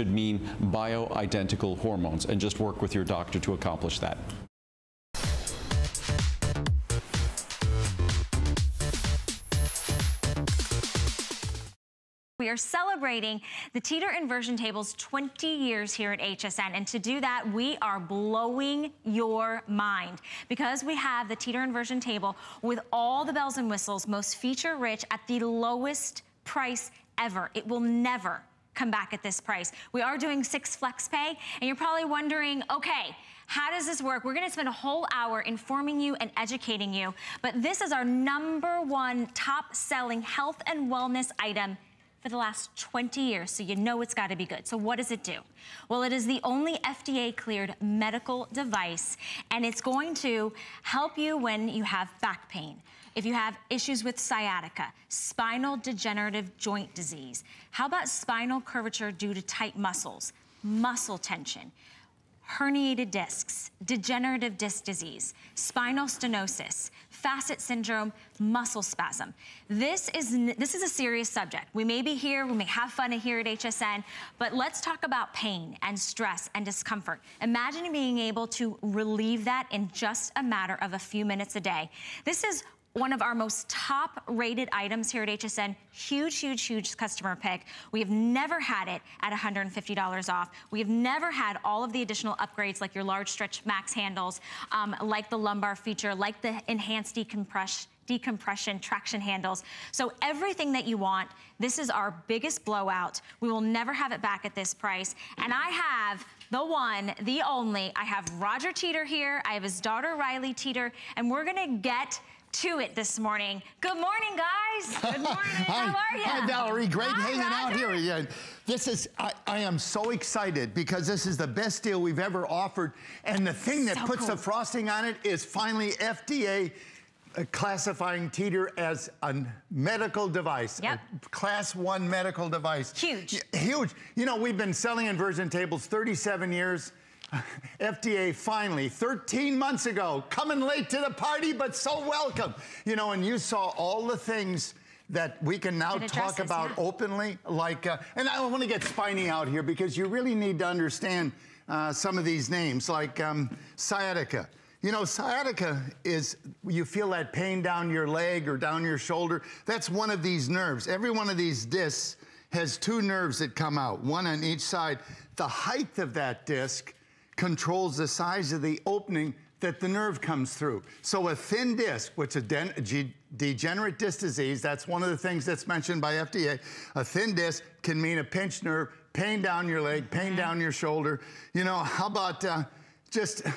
should mean bioidentical hormones and just work with your doctor to accomplish that. We are celebrating the teeter inversion tables 20 years here at HSN. And to do that, we are blowing your mind because we have the teeter inversion table with all the bells and whistles, most feature rich at the lowest price ever. It will never come back at this price. We are doing six flex pay and you're probably wondering, okay, how does this work? We're gonna spend a whole hour informing you and educating you, but this is our number one top selling health and wellness item for the last 20 years, so you know it's gotta be good. So what does it do? Well, it is the only FDA cleared medical device, and it's going to help you when you have back pain, if you have issues with sciatica, spinal degenerative joint disease, how about spinal curvature due to tight muscles, muscle tension, herniated discs, degenerative disc disease, spinal stenosis, facet syndrome, muscle spasm. This is, this is a serious subject. We may be here, we may have fun here at HSN, but let's talk about pain and stress and discomfort. Imagine being able to relieve that in just a matter of a few minutes a day. This is one of our most top rated items here at HSN. Huge, huge, huge customer pick. We have never had it at $150 off. We have never had all of the additional upgrades like your large stretch max handles, um, like the lumbar feature, like the enhanced decompression decompression, traction handles. So everything that you want, this is our biggest blowout. We will never have it back at this price. And I have the one, the only, I have Roger Teeter here, I have his daughter Rylie Teeter, and we're gonna get to it this morning. Good morning, guys. Good morning. How are you? Hi, Valerie. Great Hi, hanging Roger. out here again. This is, I, I, am so excited because this is the best deal we've ever offered. And the thing that So puts cool. the frosting on it is finally FDA uh, classifying teeter as a medical device, Yep. a class one medical device. Huge. Huge. You know, we've been selling inversion tables 37 years. FDA finally, 13 months ago, coming late to the party, but so welcome. You know, and you saw all the things that we can now talk about yeah. openly, like, uh, and I want to get spiny out here because you really need to understand uh, some of these names, like um, sciatica. You know, sciatica is, you feel that pain down your leg or down your shoulder. That's one of these nerves. Every one of these discs has two nerves that come out, one on each side. The height of that disc controls the size of the opening that the nerve comes through. So a thin disc, which is a degenerate disc disease, that's one of the things that's mentioned by FDA. A thin disc can mean a pinched nerve, pain down your leg, pain down your shoulder. You know, how about uh, just uh,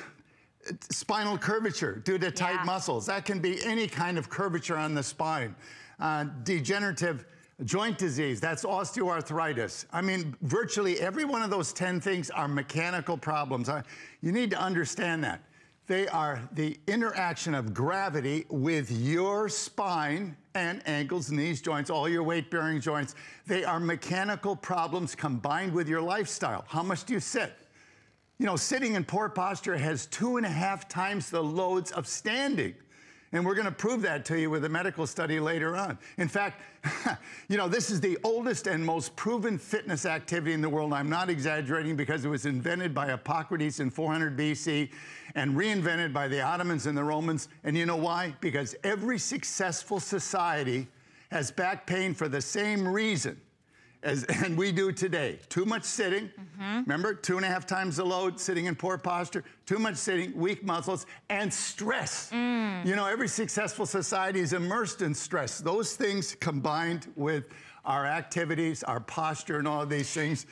spinal curvature due to tight Yeah. muscles? That can be any kind of curvature on the spine. Uh, degenerative joint disease, that's osteoarthritis. I mean, virtually every one of those 10 things are mechanical problems. I, you need to understand that. They are the interaction of gravity with your spine and ankles, knees, joints, all your weight-bearing joints. They are mechanical problems combined with your lifestyle. How much do you sit? You know, sitting in poor posture has two and a half times the loads of standing. And we're gonna prove that to you with a medical study later on. In fact, you know, this is the oldest and most proven fitness activity in the world. I'm not exaggerating because it was invented by Hippocrates in 400 BC and reinvented by the Ottomans and the Romans. And you know why? Because every successful society has back pain for the same reason as and we do today. Too much sitting. Mm-hmm. Remember, two and a half times the load, sitting in poor posture. Too much sitting, weak muscles, and stress. Mm. You know, every successful society is immersed in stress. Those things combined with our activities, our posture, and all of these things.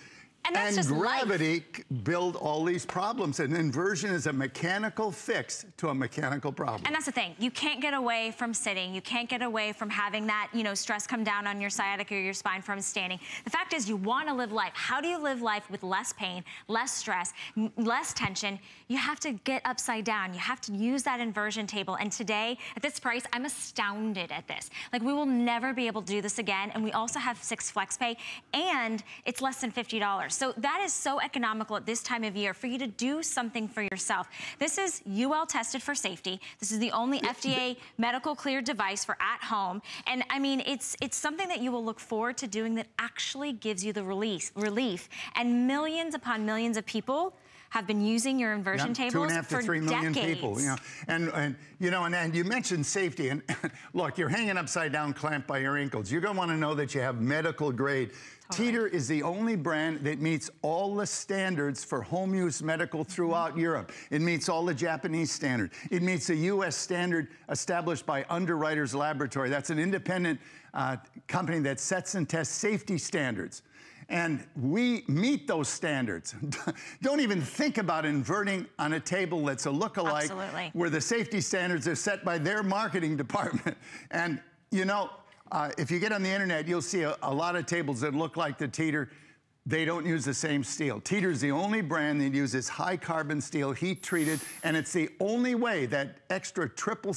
And that's just life. gravity c- build all these problems. And inversion is a mechanical fix to a mechanical problem. And that's the thing. You can't get away from sitting. You can't get away from having that, you know, stress come down on your sciatica or your spine from standing. The fact is you want to live life. How do you live life with less pain, less stress, less tension? You have to get upside down. You have to use that inversion table. And today, at this price, I'm astounded at this. Like we will never be able to do this again. And we also have six flex pay and it's less than $50. So that is so economical at this time of year for you to do something for yourself. This is UL tested for safety. This is the only FDA medical cleared device for at home. And I mean, it's it's something that you will look forward to doing that actually gives you the release, relief. And millions upon millions of people have been using your inversion Yep, tables two and a half for to three million decades. people. You know, and and you know, and, and you mentioned safety. And look, you're hanging upside down, clamped by your ankles. You're gonna want to know that you have medical grade. Teeter is the only brand that meets all the standards for home use medical throughout Europe. It meets all the Japanese standard. It meets a U.S. standard established by Underwriters Laboratory. That's an independent uh, company that sets and tests safety standards. And we meet those standards. Don't even think about inverting on a table that's a lookalike Absolutely. where the safety standards are set by their marketing department. And, you know, uh, if you get on the internet, you'll see a, a lot of tables that look like the Teeter. They don't use the same steel. Teeter's the only brand that uses high carbon steel, heat treated, and it's the only way that extra triple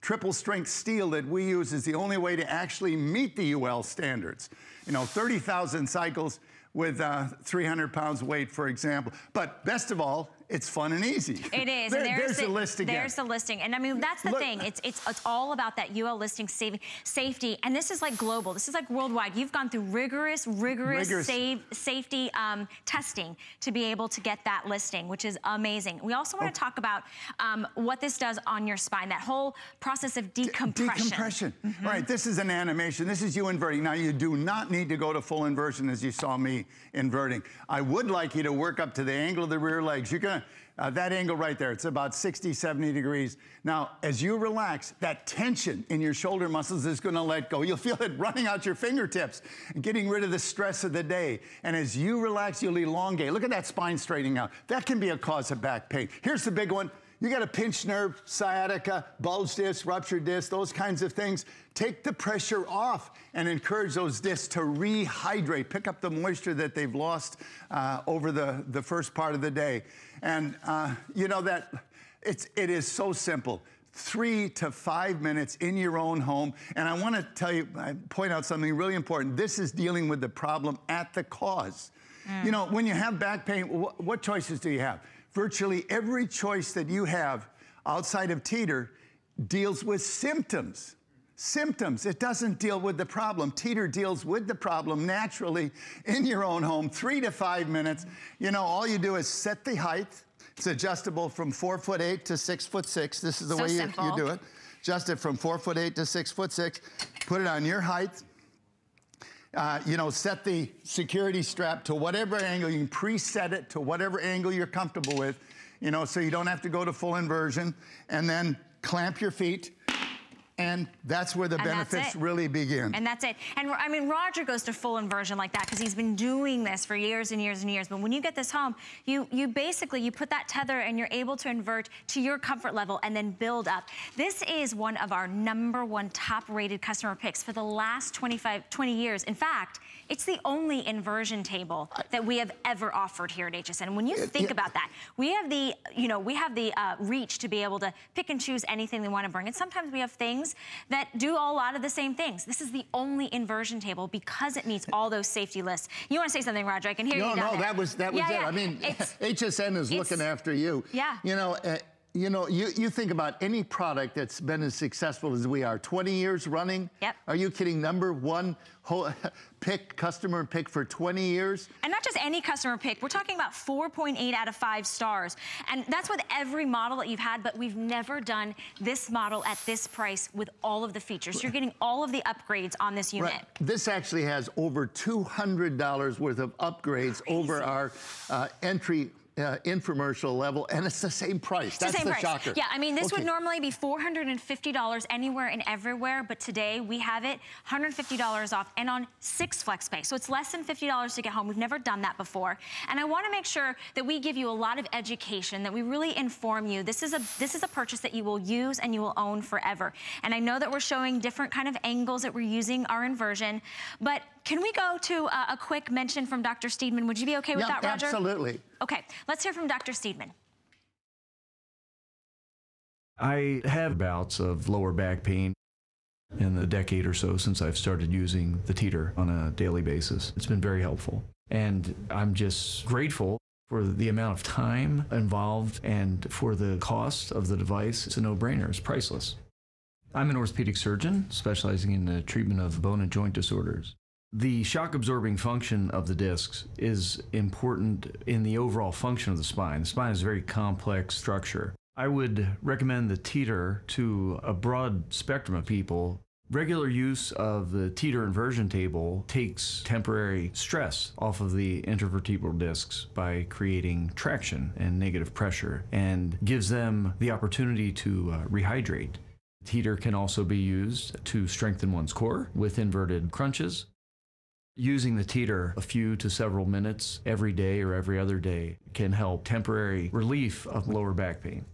triple strength steel that we use is the only way to actually meet the UL standards. You know, 30,000 cycles with uh, 300 pounds weight, for example. But best of all, it's fun and easy. It is. There- and there's, the, list again. There's the listing. And I mean, that's the Look- thing. It's, it's, it's all about that UL listing saving, safety. And this is like global. This is like worldwide. You've gone through rigorous, rigorous, Rigorous. Save, safety um, testing to be able to get that listing, which is amazing. We also want to Oh. talk about um, what this does on your spine, that whole process of decompression. Decompression. Mm-hmm. All right, this is an animation. This is you inverting. Now, you do not need to go to full inversion as you saw me inverting. I would like you to work up to the angle of the rear legs. You're going to, uh, that angle right there, it's about 60, 70 degrees. Now, as you relax, that tension in your shoulder muscles is going to let go. You'll feel it running out your fingertips getting rid of the stress of the day. And as you relax, you'll elongate. Look at that spine straightening out. That can be a cause of back pain. Here's the big one. You got a pinched nerve, sciatica, bulge disc, ruptured disc, those kinds of things. Take the pressure off and encourage those discs to rehydrate, pick up the moisture that they've lost uh, over the, the first part of the day. And uh, you know that it's, it is so simple. Three to five minutes in your own home. And I want to tell you, I point out something really important. This is dealing with the problem at the cause. You know, when you have back pain, wh- what choices do you have? Virtually every choice that you have outside of teeter deals with symptoms. Symptoms. It doesn't deal with the problem. Teeter deals with the problem naturally in your own home, three to five minutes. You know, all you do is set the height. It's adjustable from four foot eight to six foot six. This is the So way you, you do it. Adjust it from four foot eight to six foot six. Put it on your height. Uh, you know, set the security strap to whatever angle. You can preset it to whatever angle you're comfortable with, you know, so you don't have to go to full inversion. And then clamp your feet. And that's where the And benefits really begin. And that's it. And I mean, Roger goes to full inversion like that because he's been doing this for years and years and years. But when you get this home, you you basically you put that tether and you're able to invert to your comfort level and then build up. This is one of our number one top rated customer picks for the last 25, 20 years. In fact, it's the only inversion table that we have ever offered here at HSN. And when you think yeah. about that, we have the, you know, we have the uh, reach to be able to pick and choose anything we want to bring. And sometimes we have things that do a lot of the same things. This is the only inversion table because it meets all those safety lists. You want to say something, Roger? I can hear no, you. No, no, that was that was Yeah, it. yeah. I mean, It's- HSN is looking after you. Yeah. You know, uh, you know, you, you think about any product that's been as successful as we are, 20 years running. Yep. Are you kidding? Number one pick, customer pick for 20 years. And not just any customer pick. We're talking about 4.8 out of 5 stars. And that's with every model that you've had, but we've never done this model at this price with all of the features. You're getting all of the upgrades on this unit. Right. This actually has over $200 worth of upgrades over our uh, entry uh, infomercial level, and it's the same price. That's the same price. shocker. Yeah, I mean, this would normally be $450 anywhere and everywhere, but today we have it $150 off and on six flex pay. So it's less than $50 to get home. We've never done that before. And I want to make sure that we give you a lot of education, that we really inform you. This is a this is a purchase that you will use and you will own forever. And I know that we're showing different kind of angles that we're using our inversion, but can we go to uh, a quick mention from Dr. Steedman? Would you be okay with Yeah, that, Roger? absolutely. Okay, let's hear from Dr. Steedman. I have bouts of lower back pain in the decade or so since I've started using the teeter on a daily basis. It's been very helpful. And I'm just grateful for the amount of time involved and for the cost of the device. It's a no brainer, it's priceless. I'm an orthopedic surgeon specializing in the treatment of bone and joint disorders. The shock absorbing function of the discs is important in the overall function of the spine. The spine is a very complex structure. I would recommend the teeter to a broad spectrum of people. Regular use of the teeter inversion table takes temporary stress off of the intervertebral discs by creating traction and negative pressure and gives them the opportunity to uh, rehydrate. Teeter can also be used to strengthen one's core with inverted crunches. Using the teeter a few to several minutes every day or every other day can help temporary relief of lower back pain.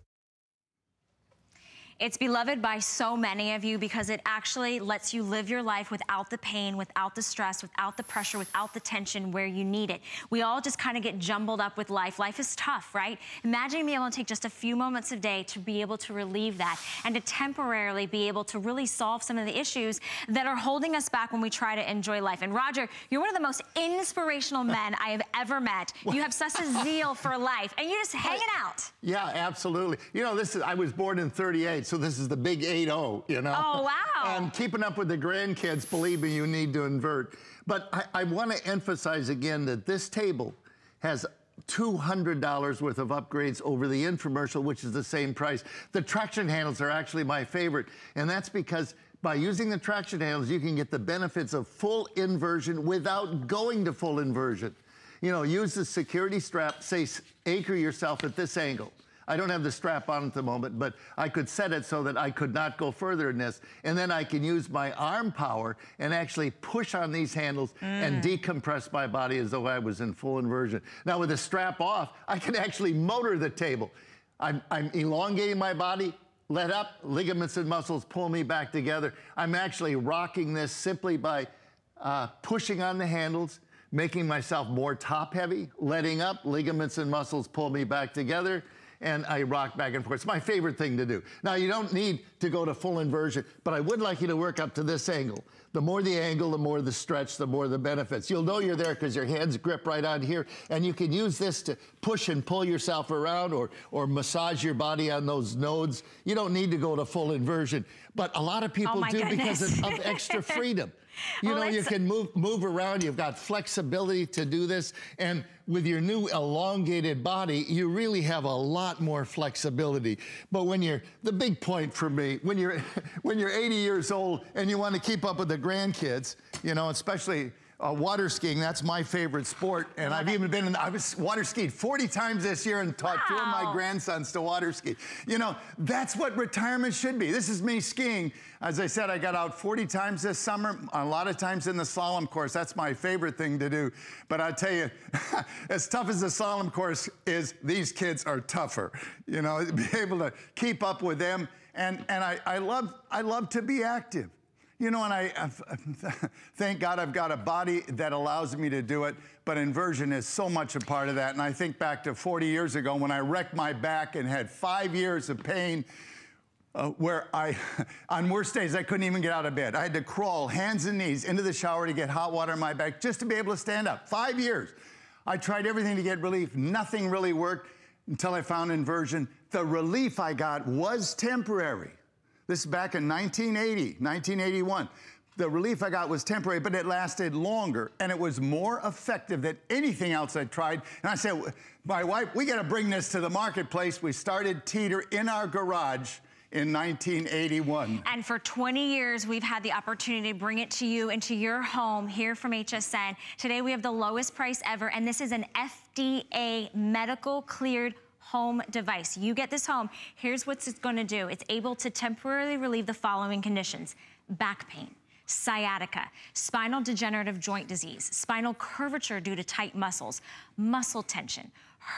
It's beloved by so many of you because it actually lets you live your life without the pain, without the stress, without the pressure, without the tension where you need it. We all just kind of get jumbled up with life. Life is tough, right? Imagine being able to take just a few moments a day to be able to relieve that and to temporarily be able to really solve some of the issues that are holding us back when we try to enjoy life. And Roger, you're one of the most inspirational men I have ever met. You have such a zeal for life and you're just hanging out. Yeah, absolutely. You know, this is, I was born in 38, so this is the big 8-0, you know? Oh, wow. And keeping up with the grandkids, believe me, you need to invert. But I, I want to emphasize again that this table has $200 worth of upgrades over the infomercial, which is the same price. The traction handles are actually my favorite, and that's because by using the traction handles, you can get the benefits of full inversion without going to full inversion. You know, use the security strap, say, anchor yourself at this angle. I don't have the strap on at the moment, but I could set it so that I could not go further in this. And then I can use my arm power and actually push on these handles mm. and decompress my body as though I was in full inversion. Now with the strap off, I can actually motor the table. I'm, I'm elongating my body, let up, ligaments and muscles pull me back together. I'm actually rocking this simply by uh, pushing on the handles, making myself more top heavy, letting up, ligaments and muscles pull me back together, and I rock back and forth. It's my favorite thing to do. Now, you don't need to go to full inversion, but I would like you to work up to this angle. The more the angle, the more the stretch, the more the benefits. You'll know you're there because your hands grip right on here, and you can use this to push and pull yourself around or, or massage your body on those nodes. You don't need to go to full inversion, but a lot of people oh do goodness. because of, of extra freedom. You know, you can move move around. You've got flexibility to do this. And with your new elongated body, you really have a lot more flexibility. But when you're, the big point for me, when you're, when you're 80 years old and you want to keep up with the grandkids, you know, especially uh, water skiing. That's my favorite sport. And I've even been in, I was water skied 40 times this year and taught wow. two of my grandsons to water ski. You know, that's what retirement should be. This is me skiing. As I said, I got out 40 times this summer, a lot of times in the slalom course. That's my favorite thing to do. But I tell you, as tough as the slalom course is, these kids are tougher. You know, be able to keep up with them. And, and I, I, love, I love to be active. You know, and I, thank God I've got a body that allows me to do it, but inversion is so much a part of that. And I think back to 40 years ago when I wrecked my back and had five years of pain uh, where I, on worst days, I couldn't even get out of bed. I had to crawl hands and knees into the shower to get hot water in my back just to be able to stand up. Five years. I tried everything to get relief. Nothing really worked until I found inversion. The relief I got was temporary. This is back in 1980, 1981. The relief I got was temporary, but it lasted longer and it was more effective than anything else I tried. And I said, my wife, we got to bring this to the marketplace. We started Teeter in our garage in 1981. And for 20 years, we've had the opportunity to bring it to you into your home here from HSN. Today, we have the lowest price ever, and this is an FDA medical cleared home device. You get this home, here's what it's gonna do. It's able to temporarily relieve the following conditions. Back pain, sciatica, spinal degenerative joint disease, spinal curvature due to tight muscles, muscle tension,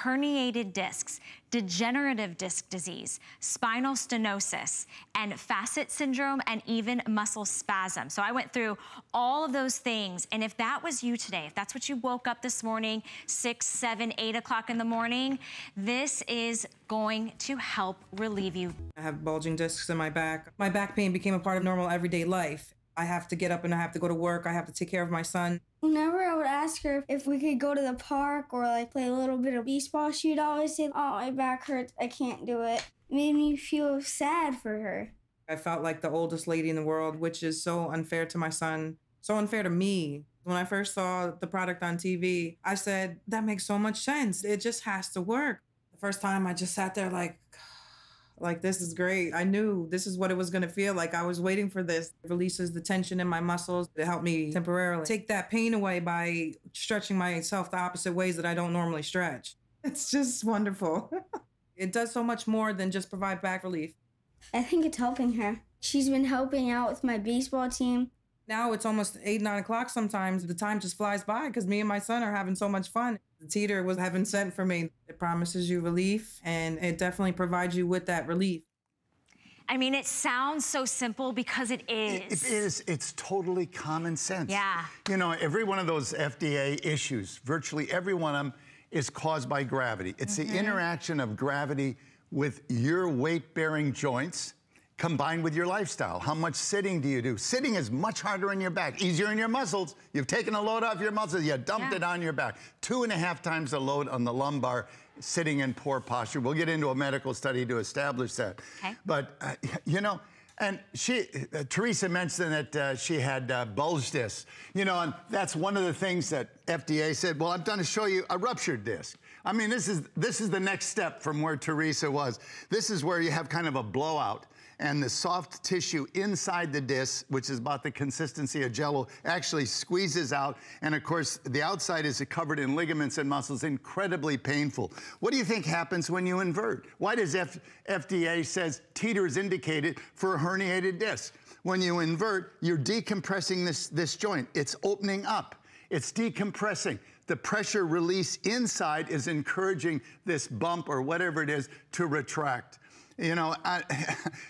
herniated discs, degenerative disc disease, spinal stenosis, and facet syndrome, and even muscle spasm. So I went through all of those things, and if that was you today, if that's what you woke up this morning, six, seven, eight o'clock in the morning, this is going to help relieve you. I have bulging discs in my back. My back pain became a part of normal everyday life I have to get up and I have to go to work. I have to take care of my son. Whenever I would ask her if we could go to the park or like play a little bit of baseball, she'd always say, Oh, my back hurts. I can't do it. it made me feel sad for her. I felt like the oldest lady in the world, which is so unfair to my son, so unfair to me. When I first saw the product on TV, I said, That makes so much sense. It just has to work. The first time I just sat there like, like this is great. I knew this is what it was going to feel like. I was waiting for this. It releases the tension in my muscles to help me temporarily take that pain away by stretching myself the opposite ways that I don't normally stretch. It's just wonderful. it does so much more than just provide back relief. I think it's helping her. She's been helping out with my baseball team. Now it's almost eight, nine o'clock sometimes. The time just flies by because me and my son are having so much fun. The teeter was heaven sent for me. It promises you relief and it definitely provides you with that relief. I mean, it sounds so simple because it is. It is. It's totally common sense. Yeah. You know, every one of those FDA issues, virtually every one of them, is caused by gravity. It's Mm-hmm. the interaction of gravity with your weight bearing joints combined with your lifestyle. How much sitting do you do? Sitting is much harder on your back, easier on your muscles. You've taken a load off your muscles, you dumped Yeah. it on your back. Two and a half times the load on the lumbar sitting in poor posture. We'll get into a medical study to establish that. Okay. But, uh, you know, and she, uh, Teresa mentioned that uh, she had uh, bulge discs. You know, and that's one of the things that FDA said. Well, I'm going to show you a ruptured disc. I mean, this is this is the next step from where Teresa was. This is where you have kind of a blowout, and the soft tissue inside the disc, which is about the consistency of jello, actually squeezes out. And of course, the outside is covered in ligaments and muscles, incredibly painful. What do you think happens when you invert? Why does F- FDA says teeter is indicated for a herniated disc? When you invert, you're decompressing this, this joint. It's opening up. It's decompressing. The pressure release inside is encouraging this bump or whatever it is to retract. You know, I,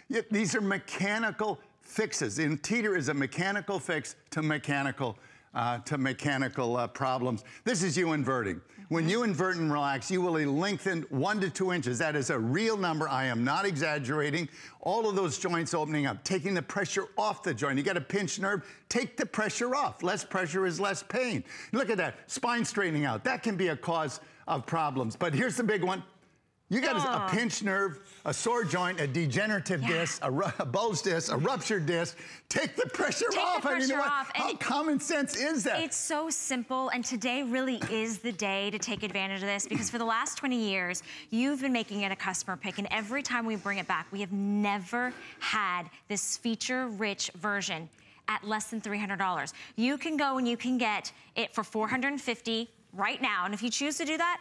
these are mechanical fixes. And teeter is a mechanical fix to mechanical uh, to mechanical uh, problems. This is you inverting. When you invert and relax, you will lengthen one to two inches. That is a real number. I am not exaggerating. All of those joints opening up, taking the pressure off the joint. You got a pinched nerve, take the pressure off. Less pressure is less pain. Look at that, spine straightening out. That can be a cause of problems. But here's the big one. You got a, a pinched nerve, a sore joint, a degenerative disc, a, a bulge disc, a ruptured disc. Take the pressure Take the off. I mean, pressure what- off, How it- common sense is that? It's so simple, and today really is the day to take advantage of this because for the last 20 years, you've been making it a customer pick, and every time we bring it back, we have never had this feature-rich version at less than $300. You can go and you can get it for 450 right now, and if you choose to do that,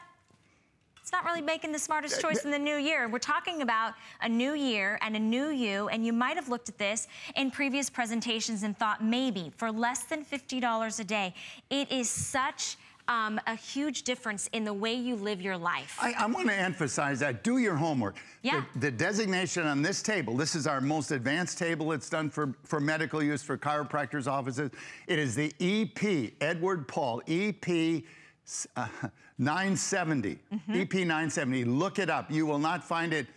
it's not really making the smartest choice in the new year. We're talking about a new year and a new you, and you might have looked at this in previous presentations and thought maybe for less than $50 a day, it is such um, a huge difference in the way you live your life. I, I want to emphasize that. Do your homework. Yeah. The, the designation on this table, this is our most advanced table. It's done for, for medical use for chiropractors' offices. It is the EP, Edward Paul, EP uh, 970. Mm-hmm. EP 970. Look it up. You will not find it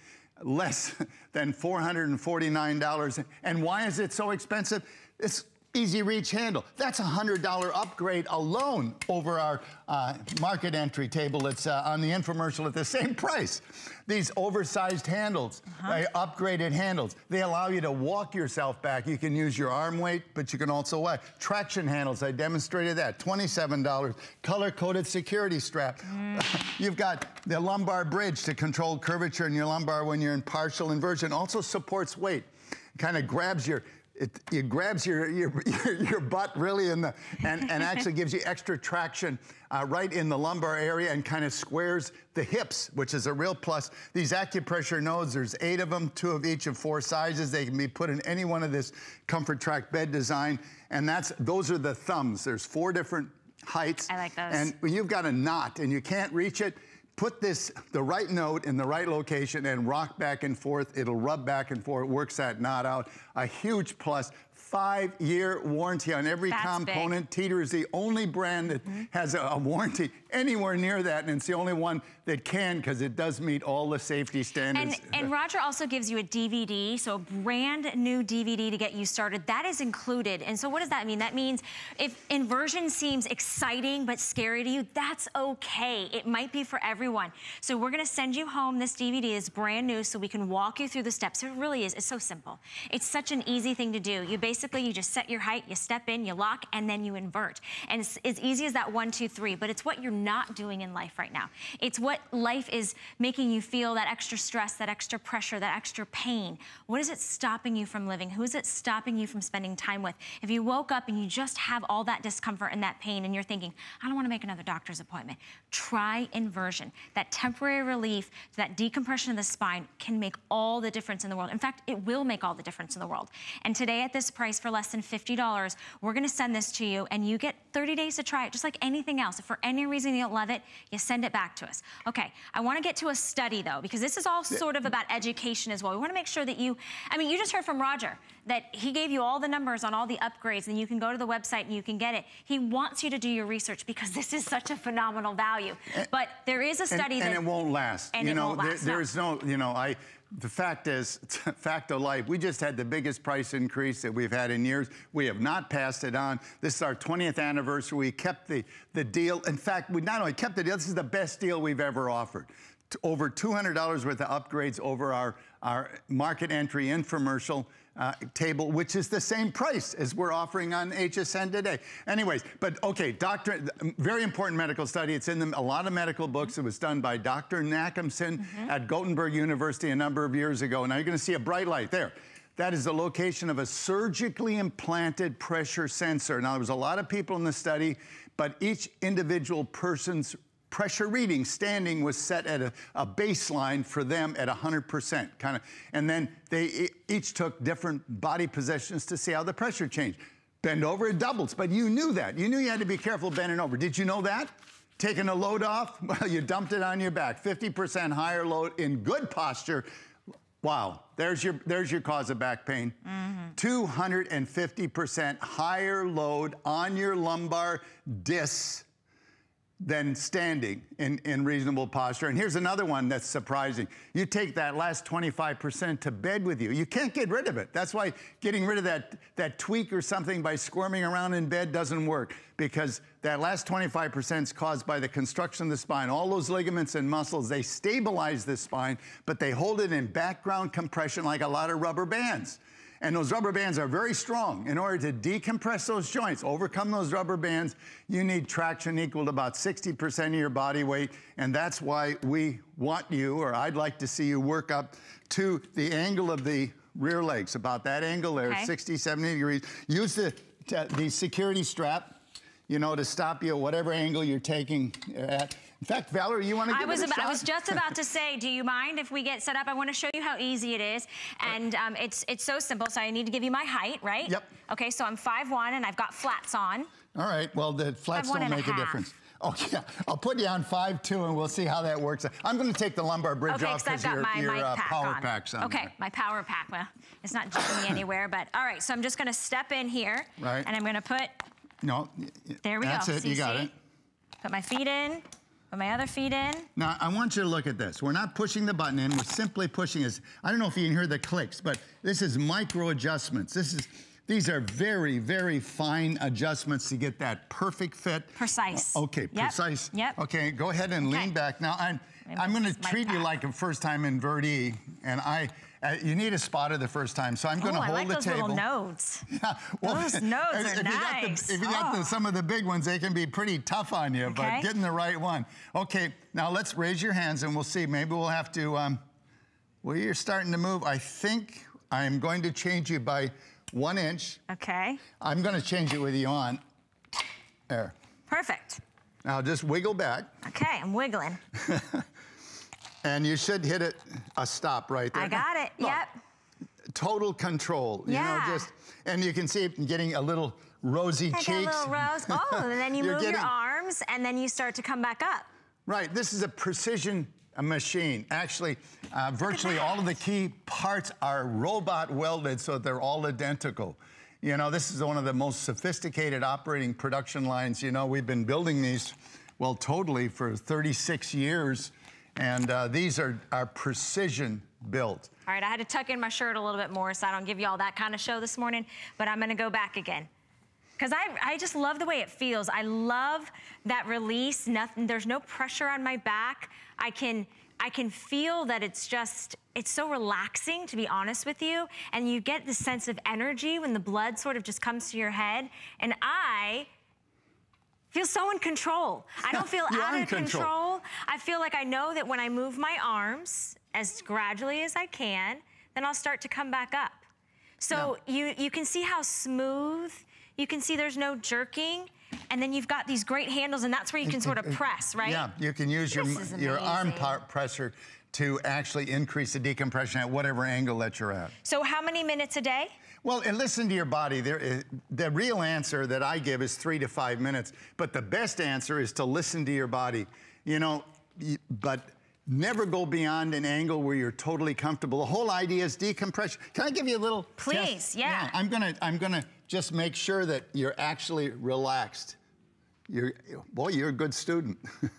less than $449. And why is it so expensive? It's easy reach handle. That's a $100 upgrade alone over our uh, market entry table that's uh, on the infomercial at the same price. These oversized handles, uh, upgraded handles, they allow you to walk yourself back. You can use your arm weight, but you can also what? Traction handles, I demonstrated that, $27. Color-coded security strap. You've got the lumbar bridge to control curvature in your lumbar when you're in partial inversion. Also supports weight. Kind of grabs your it, it grabs your, your, your, butt really in the, and, and actually gives you extra traction uh, right in the lumbar area and kind of squares the hips, which is a real plus. These acupressure nodes, there's eight of them, two of each of four sizes. They can be put in any one of this Comfort Track bed design. And that's, those are the thumbs. There's four different heights. I like those. And when you've got a knot and you can't reach it, put this, the right note in the right location and rock back and forth. It'll rub back and forth, works that knot out. A huge plus, five-year warranty on every That's big. component. Teeter is the only brand that mm-hmm. has a, a warranty anywhere near that, and it's the only one that can because it does meet all the safety And, standards. and Roger also gives you a DVD, so a brand new DVD to get you started. That is included. And so what does that mean? That means if inversion seems exciting but scary to you, that's okay. It might be for everyone. So we're gonna send you home this DVD is brand new so we can walk you through the steps. It really is, it's so simple. It's such an easy thing to do. You basically, you just set your height, you step in, you lock, and then you invert. And it's as easy as that one, two, three, but it's what you're not doing in life right now. It's what life is making you feel that extra stress, that extra pressure, that extra pain. What is it stopping you from living? Who is it stopping you from spending time with? If you woke up and you just have all that discomfort and that pain and you're thinking, I don't wanna make another doctor's appointment, try inversion. That temporary relief, that decompression of the spine can make all the difference in the world. In fact, it will make all the difference in the world. And today at this price for less than $50, we're gonna send this to you and you get 30 days to try it, just like anything else. If for any reason you don't love it, you send it back to us. Okay, I wanna get to a study though, because this is all sort of about education as well. We wanna make sure that you, I mean, you just heard from Roger that he gave you all the numbers on all the upgrades and you can go to the website and you can get it. He wants you to do your research because this is such a phenomenal value. Eh, but there is a and, study and that- it won't last. and you know, won't last, there, no. there's no, you know, I. The fact is, fact of life. We just had the biggest price increase that we've had in years. We have not passed it on. This is our 20th anniversary. We kept the the deal. In fact, we not only kept the deal. This is the best deal we've ever offered. Over $200 worth of upgrades over our our market entry infomercial uh, table, which is the same price as we're offering on HSN today. Anyways, but okay, doctor, very important medical study. It's in the, a lot of medical books. It was done by Dr. Nachemson at Gothenburg University a number of years ago. Now you're going to see a bright light there. That is the location of a surgically implanted pressure sensor. Now, there was a lot of people in the study, but each individual person's pressure reading standing was set at a, a baseline for them at 100% kind of and then they each took different body positions to see how the pressure changed. Bend over it doubles but you knew that. You knew you had to be careful bending over. Did you know that? Taking a load off? Well you dumped it on your back. 50% higher load in good posture. Wow, there's your there's your cause of back pain. Mm-hmm. 250% higher load on your lumbar discs than standing in, in reasonable posture. And here's another one that's surprising. You take that last 25% to bed with you. You can't get rid of it. That's why getting rid of that, that tweak or something by squirming around in bed doesn't work because that last 25% is caused by the construction of the spine. All those ligaments and muscles, they stabilize the spine, but they hold it in background compression like a lot of rubber bands. And those rubber bands are very strong. In order to decompress those joints, overcome those rubber bands, you need traction equal to about 60% of your body weight. And that's why we want you, or I'd like to see you work up to the angle of the rear legs, about that angle there, Okay. 60, 70 degrees. Use the, the security strap, you know, to stop you at whatever angle you're taking at. In fact, Valerie, you want to I was, about, I was just about to say, do you mind if we get set up? I want to show you how easy it is. And um, it's, it's so simple. So I need to give you my height, right? Yep. Okay, so I'm 5'1", and I've got flats on. All right, well, the flats don't and a make a difference. Oh, yeah, I'll put you on 5'2", and we'll see how that works. I'm going to take the lumbar bridge Okay, off because your, my your uh, pack power on. pack's on Okay, there. my power pack. Well, it's not me anywhere, but all right. So I'm just going to step in here. Right. And I'm going to put, No, there we that's go. That's it, you got it. Put my feet in, put my other feet in. Now, I want you to look at this. We're not pushing the button in, we're simply pushing this. I don't know if you can hear the clicks, but this is micro adjustments. This is, these are very, very fine adjustments to get that perfect fit. Precise. Okay, Yep, precise. yep. Okay, go ahead and Okay. lean back. Now, I'm, Maybe I'm going to treat you like a first-time invertee, and I, uh, you need a spotter the first time, so I'm going Oh, to hold like the those table. little nodes. Yeah, Those nodes if, are if you got the- nice. if you got the, Oh. some of the big ones, they can be pretty tough on you, but getting the right one. Okay, now let's raise your hands and we'll see. Maybe we'll have to, um, well, you're starting to move. I think I'm going to change you by one inch. Okay, I'm going to change it with you on. There. perfect. Now just wiggle back, Okay, I'm wiggling. and you should hit it a stop right there. I got it. Look, Yep. Total control. You Yeah. know, just and you can see it getting a little rosy I cheeks. little rose. Oh, and then you move getting- your arms, and then you start to come back up. Right, this is a precision machine. Actually, uh, virtually all of the key parts are robot welded so they're all identical. You know, this is one of the most sophisticated operating production lines. You know, we've been building these, well, totally for 36 years. And uh, these are, are precision built. All right, I had to tuck in my shirt a little bit more so I don't give you all that kind of show this morning, but I'm gonna go back again. Because I, I just love the way it feels. I love that release. Nothing, there's no pressure on my back. I can, I can feel that it's just, it's so relaxing, to be honest with you. And you get this sense of energy when the blood sort of just comes to your head. And I feel so in control. I don't feel out of control. control. I feel like I know that when I move my arms as gradually as I can, then I'll start to come back up. So you, you can see how smooth, you can see there's no jerking, and then you've got these great handles, and that's where you can sort of press, right? Yeah, you can use your, This your arm pressure to actually increase the decompression at whatever angle that you're at. So how many minutes a day? Well, and listen to your body. There, is- the real answer that I give is three to five minutes, but the best answer is to listen to your body. You know, but never go beyond an angle where you're totally comfortable. The whole idea is decompression. Can I give you a little? Please, yeah. I'm gonna, I'm gonna just make sure that you're actually relaxed. You're, boy, you're a good student.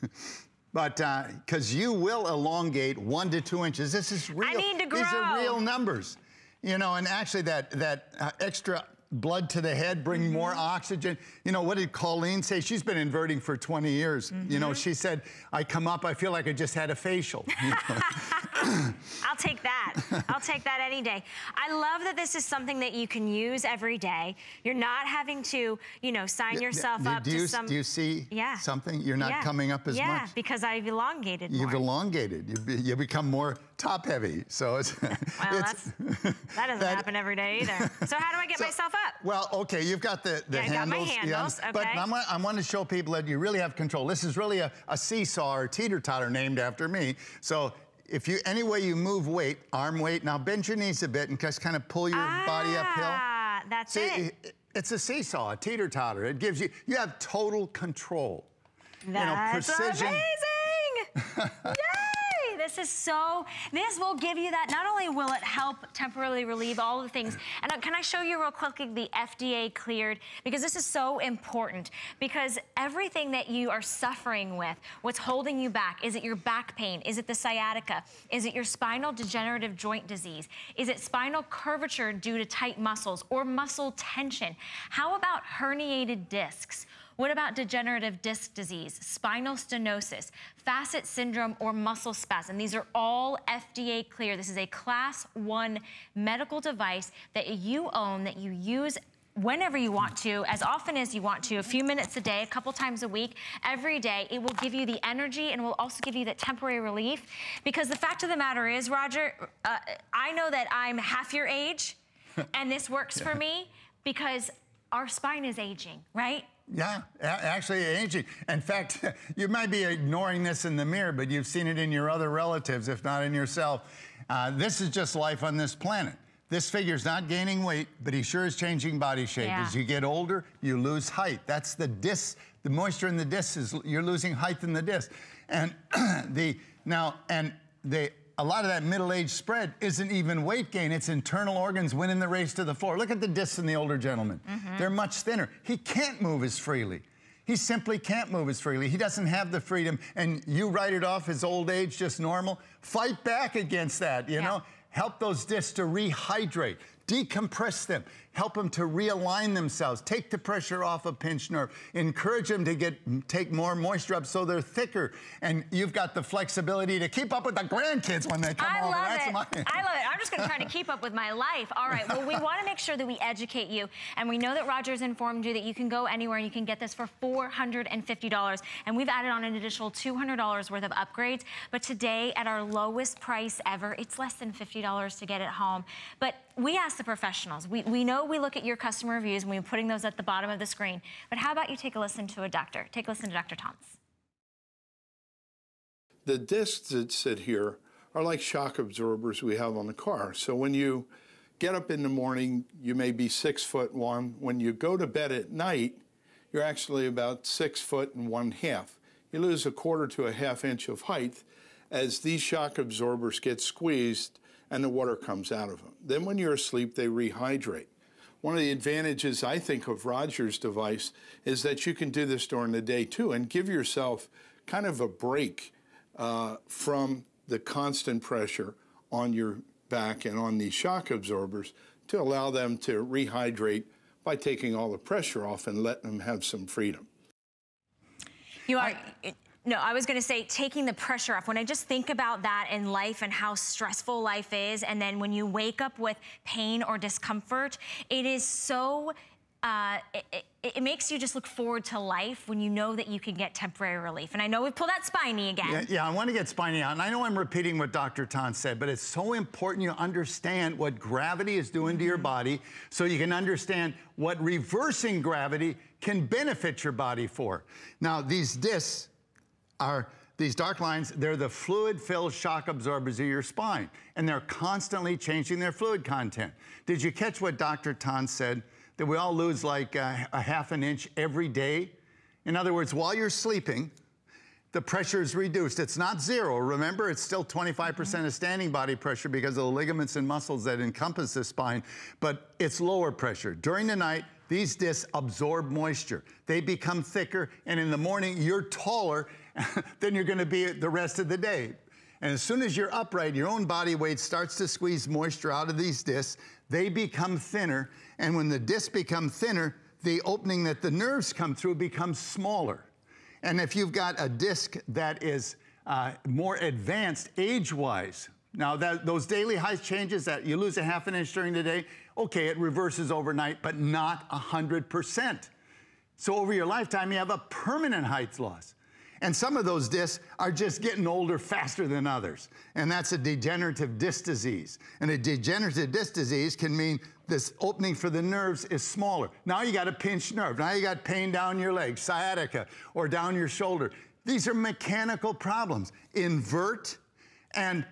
But uh, because you will elongate one to two inches, this is real. I need to grow. These are real numbers, you know. And actually, that that uh, extra blood to the head, bring more mm-hmm. oxygen. You know, what did Colleen say? She's been inverting for 20 years. You know, mm-hmm. she said, "I come up, I feel like I just had a facial." you know. I'll take that. I'll take that any day. I love that this is something that you can use every day. You're not having to, you know, sign yourself up do to you, some. Do you see Yeah. something? You're not Yeah. coming up as yeah, much. because I've elongated more. You've elongated. You, be, you become more top heavy. So it's. well, it's that's, that doesn't that- happen every day either. So how do I get So- myself up? Well, okay, you've got the, the Yeah, I got my handles. handles, But okay. I'm, gonna- I want to show people that you really have control. This is really a, a seesaw or teeter-totter named after me. So if you, any way you move weight, arm weight, now bend your knees a bit and just kind of pull your body uphill. Ah, that's See, it. it- it's a seesaw, a teeter-totter. It gives you, you have total control. That's precision. amazing! Yay! This is so, this will give you that. Not only will it help temporarily relieve all the things, and can I show you real quickly the FDA cleared? Because this is so important. Because everything that you are suffering with, what's holding you back, is it your back pain? Is it the sciatica? Is it your spinal degenerative joint disease? Is it spinal curvature due to tight muscles or muscle tension? How about herniated discs? What about degenerative disc disease, spinal stenosis, facet syndrome, or muscle spasm? These are all FDA clear. This is a class one medical device that you own, that you use whenever you want to, as often as you want to, a few minutes a day, a couple times a week, every day. It will give you the energy and will also give you that temporary relief. Because the fact of the matter is, Roger, uh, I know that I'm half your age, and this works for me because our spine is aging, right? Yeah, actually aging. In fact, you might be ignoring this in the mirror, but you've seen it in your other relatives, if not in yourself. Uh, this is just life on this planet. This figure's not gaining weight, but he sure is changing body shape. Yeah. As you get older, you lose height. That's the disc. The moisture in the disc is you're losing height in the disc. And the now and the a lot of that middle-age spread isn't even weight gain. It's internal organs winning the race to the floor. Look at the discs in the older gentleman. Mm-hmm. They're much thinner. He can't move as freely. He simply can't move as freely. He doesn't have the freedom. And you write it off as old age, just normal. Fight back against that, you Yeah. know? Help those discs to rehydrate, decompress them, help them to realign themselves, take the pressure off a pinched nerve, encourage them to get take more moisture up so they're thicker, and you've got the flexibility to keep up with the grandkids when they come I over. love That's it. my- I love it. I'm just going to try to keep up with my life. All right. Well, we want to make sure that we educate you, and we know that Roger's informed you that you can go anywhere and you can get this for $450, and we've added on an additional $200 worth of upgrades. But today, at our lowest price ever, it's less than $50 to get it home. But we ask the professionals. We, we know we look at your customer reviews and we're putting those at the bottom of the screen. But how about you take a listen to a doctor? Take a listen to Dr. Thomas. The discs that sit here are like shock absorbers we have on the car. So when you get up in the morning, you may be six foot one. When you go to bed at night, you're actually about six foot and one half. You lose a quarter to a half inch of height as these shock absorbers get squeezed and the water comes out of them. Then when you're asleep, they rehydrate. one of the advantages I think of Roger's device is that you can do this during the day too and give yourself kind of a break uh, from the constant pressure on your back and on these shock absorbers to allow them to rehydrate by taking all the pressure off and letting them have some freedom. You are. No, I was going to say taking the pressure off. When I just think about that in life and how stressful life is, and then when you wake up with pain or discomfort, it is so uh, it, it, it, makes you just look forward to life when you know that you can get temporary relief. And I know we pulled out spiny again. Yeah, yeah, I want to get spiny out. And I know I'm repeating what Dr. Tan said, but it's so important you understand what gravity is doing to your mm-hmm. body so you can understand what reversing gravity can benefit your body for. Now, these discs are these dark lines, they're the fluid-filled shock absorbers of your spine, and they're constantly changing their fluid content. Did you catch what Dr. Tan said? that we all lose like a, a half an inch every day. In other words, while you're sleeping, the pressure is reduced. It's not zero. Remember, it's still 25% mm-hmm. of standing body pressure because of the ligaments and muscles that encompass the spine, but it's lower pressure. During the night, these discs absorb moisture. They become thicker, and in the morning, you're taller than you're gonna be the rest of the day. And as soon as you're upright, your own body weight starts to squeeze moisture out of these discs. They become thinner, and when the discs become thinner, the opening that the nerves come through becomes smaller. And if you've got a disc that is uh, more advanced age-wise, now that those daily height changes that you lose a half an inch during the day, okay, it reverses overnight, but not 100%. So over your lifetime, you have a permanent height loss. And some of those discs are just getting older faster than others. And that's a degenerative disc disease. And a degenerative disc disease can mean this opening for the nerves is smaller. Now you got a pinched nerve. Now you got pain down your leg, sciatica, or down your shoulder. These are mechanical problems. Invert and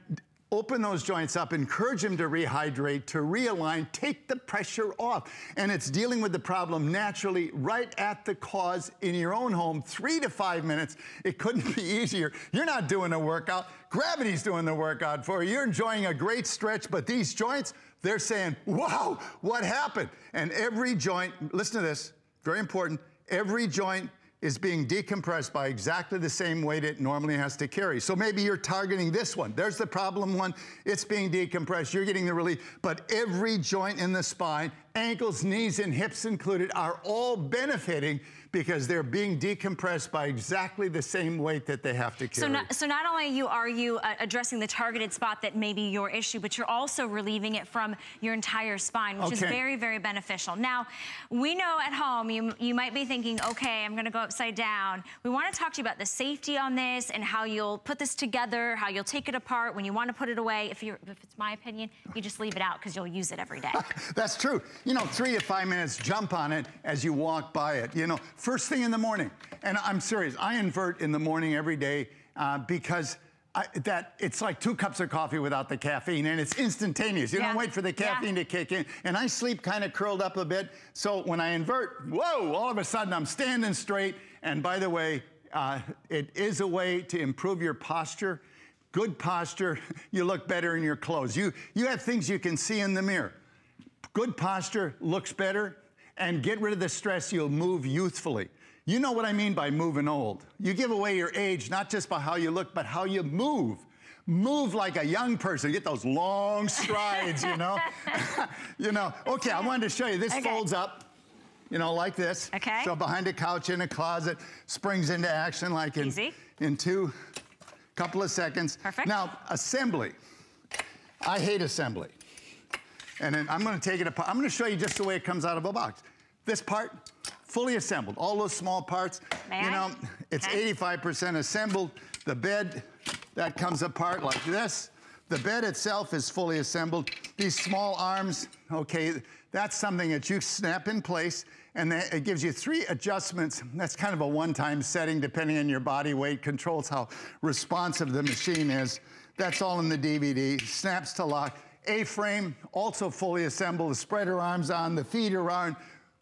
open those joints up, encourage them to rehydrate, to realign, take the pressure off. And it's dealing with the problem naturally right at the cause in your own home, three to five minutes. It couldn't be easier. You're not doing a workout. Gravity's doing the workout for you. You're enjoying a great stretch, but these joints, they're saying, wow, what happened? And every joint, listen to this, very important, every joint is being decompressed by exactly the same weight it normally has to carry. So maybe you're targeting this one. There's the problem one. It's being decompressed. You're getting the relief. But every joint in the spine, ankles, knees, and hips included, are all benefiting because they're being decompressed by exactly the same weight that they have to carry. So not, so not only you are you uh, addressing the targeted spot that may be your issue, but you're also relieving it from your entire spine, which okay. is very, very beneficial. Now, we know at home you, you might be thinking, okay, I'm gonna go upside down. We wanna talk to you about the safety on this and how you'll put this together, how you'll take it apart when you wanna put it away. If, you're, if it's my opinion, you just leave it out because you'll use it every day. That's true. You know, three to five minutes, jump on it as you walk by it. You know, first thing in the morning. And I'm serious, I invert in the morning every day uh, because I, that it's like two cups of coffee without the caffeine and it's instantaneous. You yeah. don't wait for the caffeine yeah. to kick in. And I sleep kind of curled up a bit. So when I invert, whoa, all of a sudden I'm standing straight. And by the way, uh, it is a way to improve your posture. Good posture, you look better in your clothes. You, you have things you can see in the mirror. Good posture looks better, and get rid of the stress, you'll move youthfully. You know what I mean by moving old. You give away your age not just by how you look, but how you move. Move like a young person. Get those long strides, you know? you know, okay, I wanted to show you. This okay. folds up, you know, like this. Okay. So behind a couch in a closet, springs into action like in, Easy. in two, couple of seconds. Perfect. Now, assembly. I hate assembly. And then I'm gonna take it apart. I'm gonna show you just the way it comes out of a box. This part, fully assembled. All those small parts, May you know, it's 85% assembled. The bed, that comes apart like this. The bed itself is fully assembled. These small arms, okay, that's something that you snap in place and it gives you three adjustments. That's kind of a one-time setting depending on your body weight, controls how responsive the machine is. That's all in the DVD, snaps to lock. A-frame, also fully assembled, the spreader arms on, the feeder arm,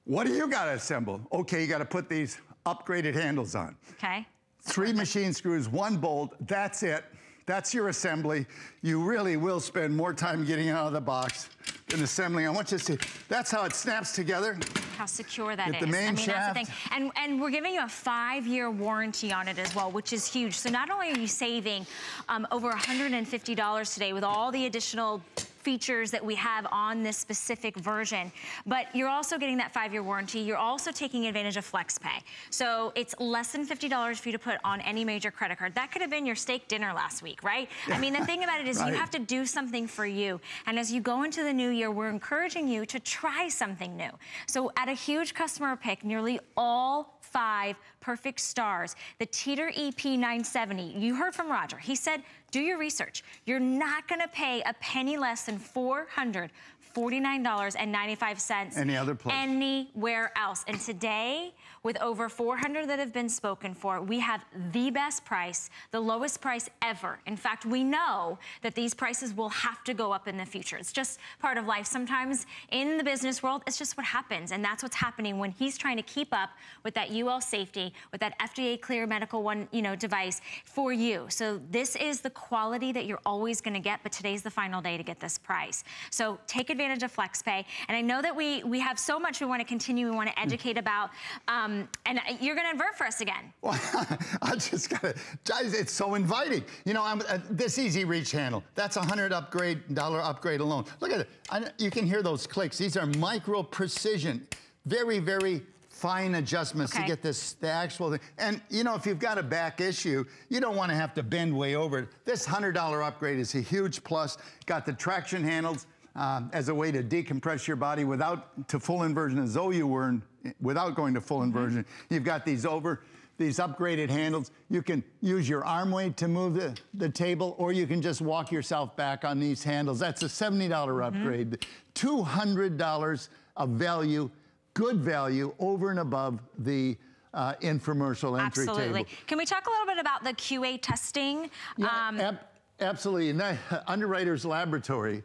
what do you got to assemble? Okay, you got to put these upgraded handles on. Okay. Three machine screws, one bolt, that's it. That's your assembly. You really will spend more time getting out of the box an assembly. I want you to see, that's how it snaps together. How secure that Get is. the main I mean, shaft. that's the thing. And, and we're giving you a five-year warranty on it as well, which is huge. So not only are you saving um, over $150 today with all the additional features that we have on this specific version, but you're also getting that five-year warranty. You're also taking advantage of FlexPay. So it's less than $50 for you to put on any major credit card. That could have been your steak dinner last week, right? I mean, the thing about it is Right. you have to do something for you. And as you go into the new year, we're encouraging you to try something new. So at a huge customer pick, nearly all five perfect stars. The Teeter EP 970, you heard from Roger. He said, do your research. You're not gonna pay a penny less than $449.95 Any other place. anywhere else. And today, with over 400 that have been spoken for, we have the best price, the lowest price ever. In fact, we know that these prices will have to go up in the future. It's just part of life. Sometimes in the business world, it's just what happens. And that's what's happening when he's trying to keep up with that UL safety, with that FDA clear medical one, you know, device for you. So this is the quality that you're always gonna get, but today's the final day to get this price. So take advantage of FlexPay. And I know that we, we have so much we wanna continue, we wanna educate about, um, and you're gonna invert for us again. Well, I just gotta, it's so inviting. You know, I'm, uh, this easy reach handle, that's a hundred upgrade, dollar upgrade alone. Look at it, I, you can hear those clicks. These are micro precision, very, very fine adjustments Okay. to get this, the actual thing. And you know, if you've got a back issue, you don't wanna have to bend way over it. This hundred dollar upgrade is a huge plus. Got the traction handles, um, as a way to decompress your body without to full inversion as though you were in, without going to full inversion. You've got these over these upgraded handles. You can use your arm weight to move the, the table, or you can just walk yourself back on these handles. That's a $70 upgrade. $200 of value, good value, over and above the uh, infomercial entry table. Absolutely. table. Can we talk a little bit about the QA testing? Yeah, Um, ab- absolutely. And that, Underwriters Laboratory,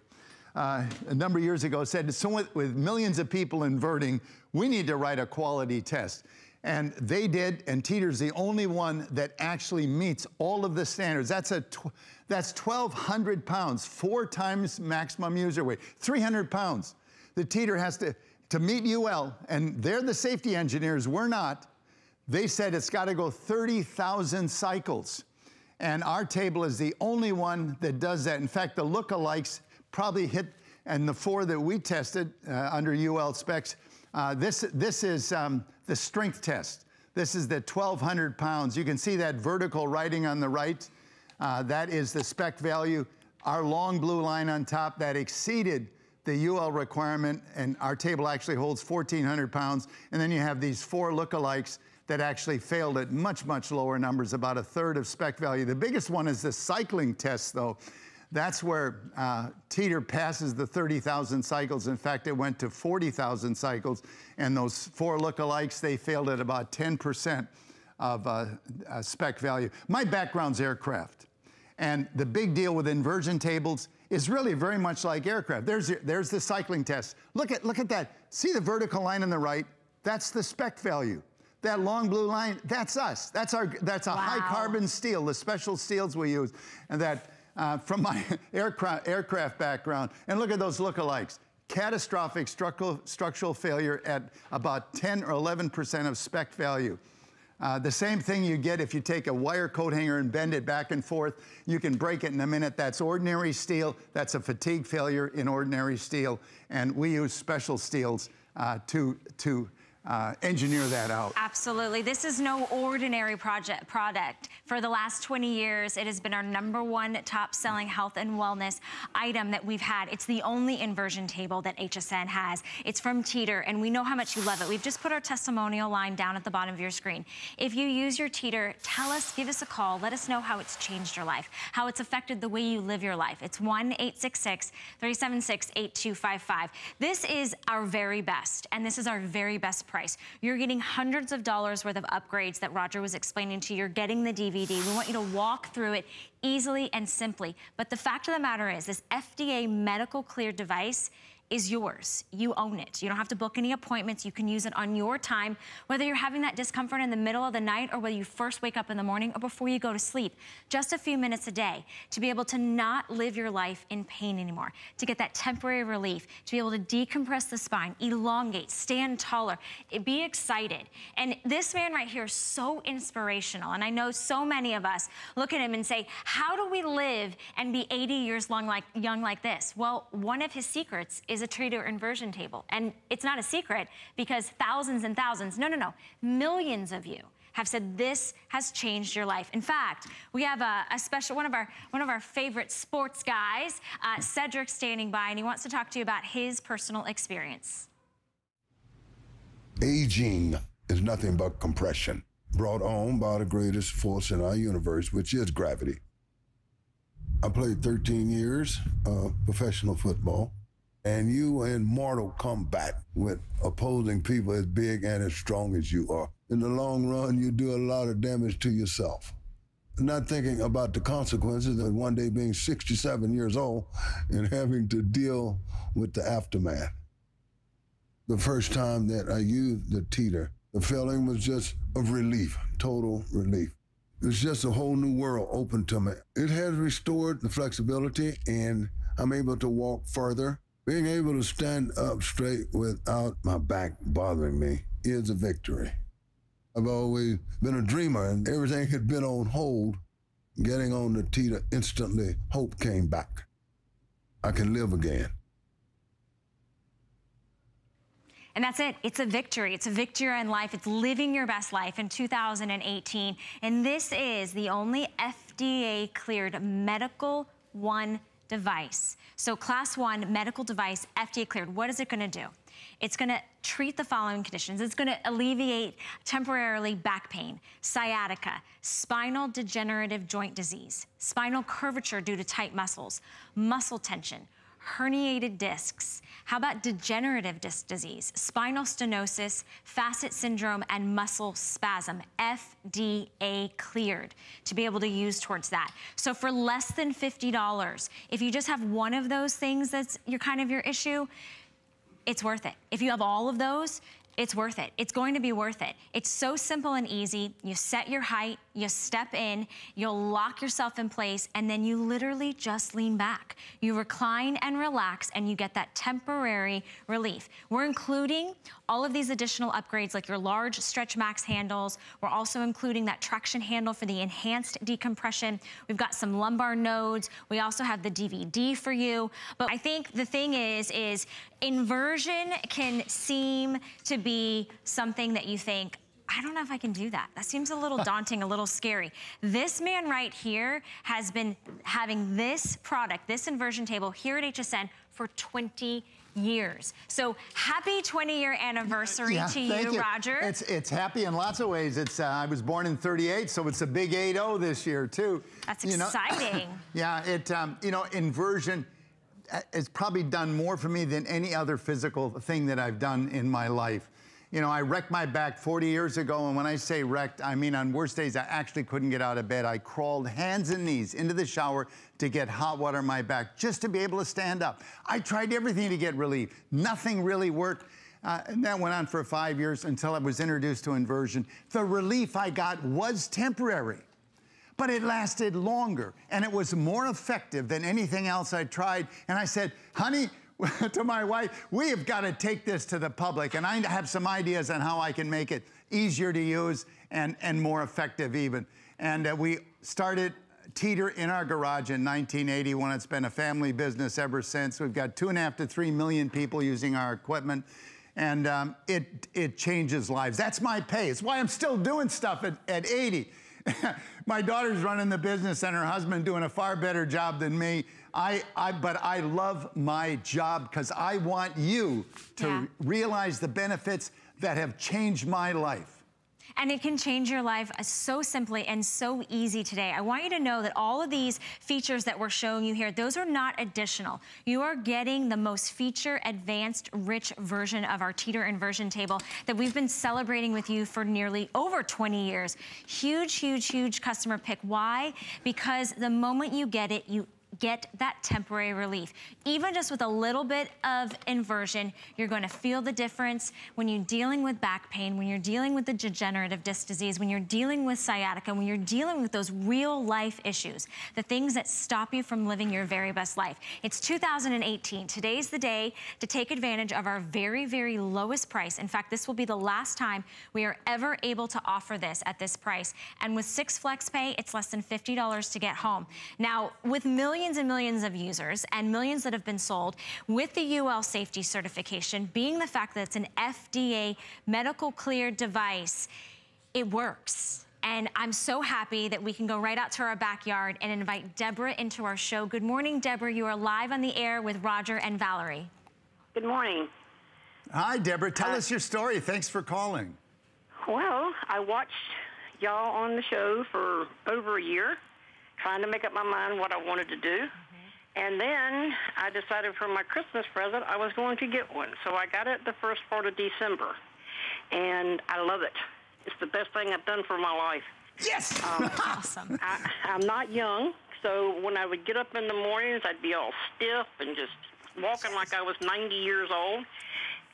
uh, a number of years ago, said, so with, with millions of people inverting, we need to write a quality test. And they did, and Teeter's the only one that actually meets all of the standards. That's a tw- that's 1,200 pounds, four times maximum user weight, 300 pounds. The Teeter has to to meet UL, and they're the safety engineers. We're not. They said it's got to go 30,000 cycles. And our table is the only one that does that. In fact, the lookalikes probably hit, and the four that we tested uh, under UL specs, uh, this, this is um, the strength test. This is the 1,200 pounds. You can see that vertical writing on the right. Uh, that is the spec value. Our long blue line on top, that exceeded the UL requirement, and our table actually holds 1,400 pounds. And then you have these four lookalikes that actually failed at much, much lower numbers, about a third of spec value. The biggest one is the cycling test, though. That's where uh, Teeter passes the 30,000 cycles. In fact, it went to 40,000 cycles, and those four lookalikes, they failed at about 10% of uh, uh, spec value. My background's aircraft. And the big deal with inversion tables is really very much like aircraft. There's, there's the cycling test. Look at, look at that. See the vertical line on the right? That's the spec value. That long blue line, that's us. That's, our, that's a high carbon steel, the special steels we use. And that, uh, from my aircraft, aircraft background, and look at those lookalikes. Catastrophic structural, structural failure at about 10 or 11% of spec value. Uh, the same thing you get if you take a wire coat hanger and bend it back and forth. You can break it in a minute. That's ordinary steel. That's a fatigue failure in ordinary steel. And we use special steels uh, to, to uh, engineer that out. Absolutely. This is no ordinary project product. For the last 20 years, it has been our number one top selling health and wellness item that we've had. It's the only inversion table that HSN has. It's from Teeter, and we know how much you love it. We've just put our testimonial line down at the bottom of your screen. If you use your Teeter, tell us, give us a call. Let us know how it's changed your life, how it's affected the way you live your life. It's 1-866-376-8255. This is our very best, and this is our very best price. You're getting hundreds of dollars worth of upgrades that Roger was explaining to you. You're getting the DVD. We want you to walk through it easily and simply. But the fact of the matter is, this FDA medical cleared device is yours. You own it. You don't have to book any appointments. You can use it on your time, whether you're having that discomfort in the middle of the night or whether you first wake up in the morning or before you go to sleep. Just a few minutes a day to be able to not live your life in pain anymore, to get that temporary relief, to be able to decompress the spine, elongate, stand taller, eh, be excited. And this man right here is so inspirational. And I know so many of us look at him and say, how do we live and be 80 years long like, young like this? Well, one of his secrets is a Teeter inversion table. And it's not a secret because thousands and thousands, no, no, no, millions of you have said this has changed your life. In fact, we have a, a special, one of our one of our favorite sports guys, uh, Cedric standing by, and he wants to talk to you about his personal experience. Aging is nothing but compression, brought on by the greatest force in our universe, which is gravity. I played 13 years of professional football and you in mortal combat with opposing people as big and as strong as you are. In the long run, you do a lot of damage to yourself. Not thinking about the consequences of one day being 67 years old and having to deal with the aftermath. The first time that I used the teeter, the feeling was just of relief, total relief. It's just a whole new world open to me. It has restored the flexibility and I'm able to walk further being able to stand up straight without my back bothering me is a victory. I've always been a dreamer and everything had been on hold. Getting on the teeter instantly, hope came back. I can live again. And that's it. It's a victory. It's a victory in life. It's living your best life in 2018. And this is the only FDA cleared medical one device. So class one medical device, FDA cleared, what is it gonna do? It's gonna treat the following conditions. It's gonna alleviate temporarily back pain, sciatica, spinal degenerative joint disease, spinal curvature due to tight muscles, muscle tension, herniated discs, how about degenerative disc disease, spinal stenosis, facet syndrome, and muscle spasm, FDA cleared to be able to use towards that. So for less than $50, if you just have one of those things that's your kind of your issue, it's worth it. If you have all of those, it's worth it. It's going to be worth it. It's so simple and easy. You set your height, you step in, you'll lock yourself in place, and then you literally just lean back. You recline and relax, and you get that temporary relief. We're including all of these additional upgrades like your large Stretch Max handles. We're also including that traction handle for the enhanced decompression. We've got some lumbar nodes. We also have the DVD for you. But I think the thing is, is inversion can seem to be something that you think, I don't know if I can do that. That seems a little daunting, a little scary. This man right here has been having this product, this inversion table here at HSN for 20 years. So happy 20 year anniversary yeah, to you, you, Roger. It's, it's happy in lots of ways. It's uh, I was born in 38, so it's a big 8-0 this year too. That's you exciting. Know? yeah, it, um, you know, inversion, it's probably done more for me than any other physical thing that I've done in my life. You know, I wrecked my back 40 years ago, and when I say wrecked, I mean on worst days, I actually couldn't get out of bed. I crawled hands and knees into the shower to get hot water on my back just to be able to stand up. I tried everything to get relief. Nothing really worked. Uh, and that went on for five years until I was introduced to inversion. The relief I got was temporary but it lasted longer and it was more effective than anything else I tried. And I said, honey, to my wife, we have got to take this to the public. And I have some ideas on how I can make it easier to use and, and more effective even. And uh, we started Teeter in our garage in 1981. It's been a family business ever since. We've got two and a half to three million people using our equipment. And um, it, it changes lives. That's my pay. It's why I'm still doing stuff at, at 80. my daughter's running the business and her husband doing a far better job than me. I, I but I love my job because I want you to yeah. realize the benefits that have changed my life. And it can change your life uh, so simply and so easy today. I want you to know that all of these features that we're showing you here, those are not additional. You are getting the most feature advanced rich version of our teeter inversion table that we've been celebrating with you for nearly over 20 years. Huge, huge, huge customer pick. Why? Because the moment you get it, you get that temporary relief. Even just with a little bit of inversion, you're going to feel the difference when you're dealing with back pain, when you're dealing with the degenerative disc disease, when you're dealing with sciatica, when you're dealing with those real life issues, the things that stop you from living your very best life. It's 2018. Today's the day to take advantage of our very, very lowest price. In fact, this will be the last time we are ever able to offer this at this price. And with six flex pay, it's less than $50 to get home. Now, with millions and millions of users and millions that have been sold, with the UL safety certification, being the fact that it's an FDA medical cleared device, it works. And I'm so happy that we can go right out to our backyard and invite Deborah into our show. Good morning, Deborah. You are live on the air with Roger and Valerie. Good morning. Hi, Deborah. Tell uh, us your story. Thanks for calling. Well, I watched y'all on the show for over a year, trying to make up my mind what I wanted to do. Mm-hmm. And then I decided for my Christmas present I was going to get one. So I got it the first part of December. And I love it. It's the best thing I've done for my life. Yes! Um, awesome. I, I'm not young, so when I would get up in the mornings, I'd be all stiff and just walking like I was 90 years old.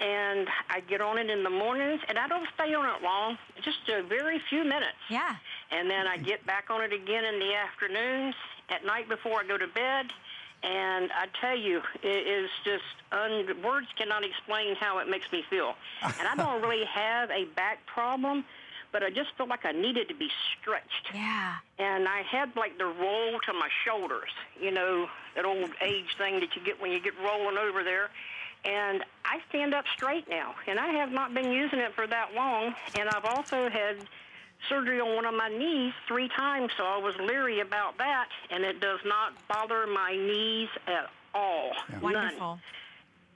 And I get on it in the mornings, and I don't stay on it long, just a very few minutes. Yeah. And then I get back on it again in the afternoons, at night before I go to bed. And I tell you, it is just, un- words cannot explain how it makes me feel. And I don't really have a back problem, but I just feel like I needed to be stretched. Yeah. And I had like the roll to my shoulders, you know, that old age thing that you get when you get rolling over there. And I stand up straight now, and I have not been using it for that long. And I've also had surgery on one of my knees three times, so I was leery about that, and it does not bother my knees at all. None. Wonderful.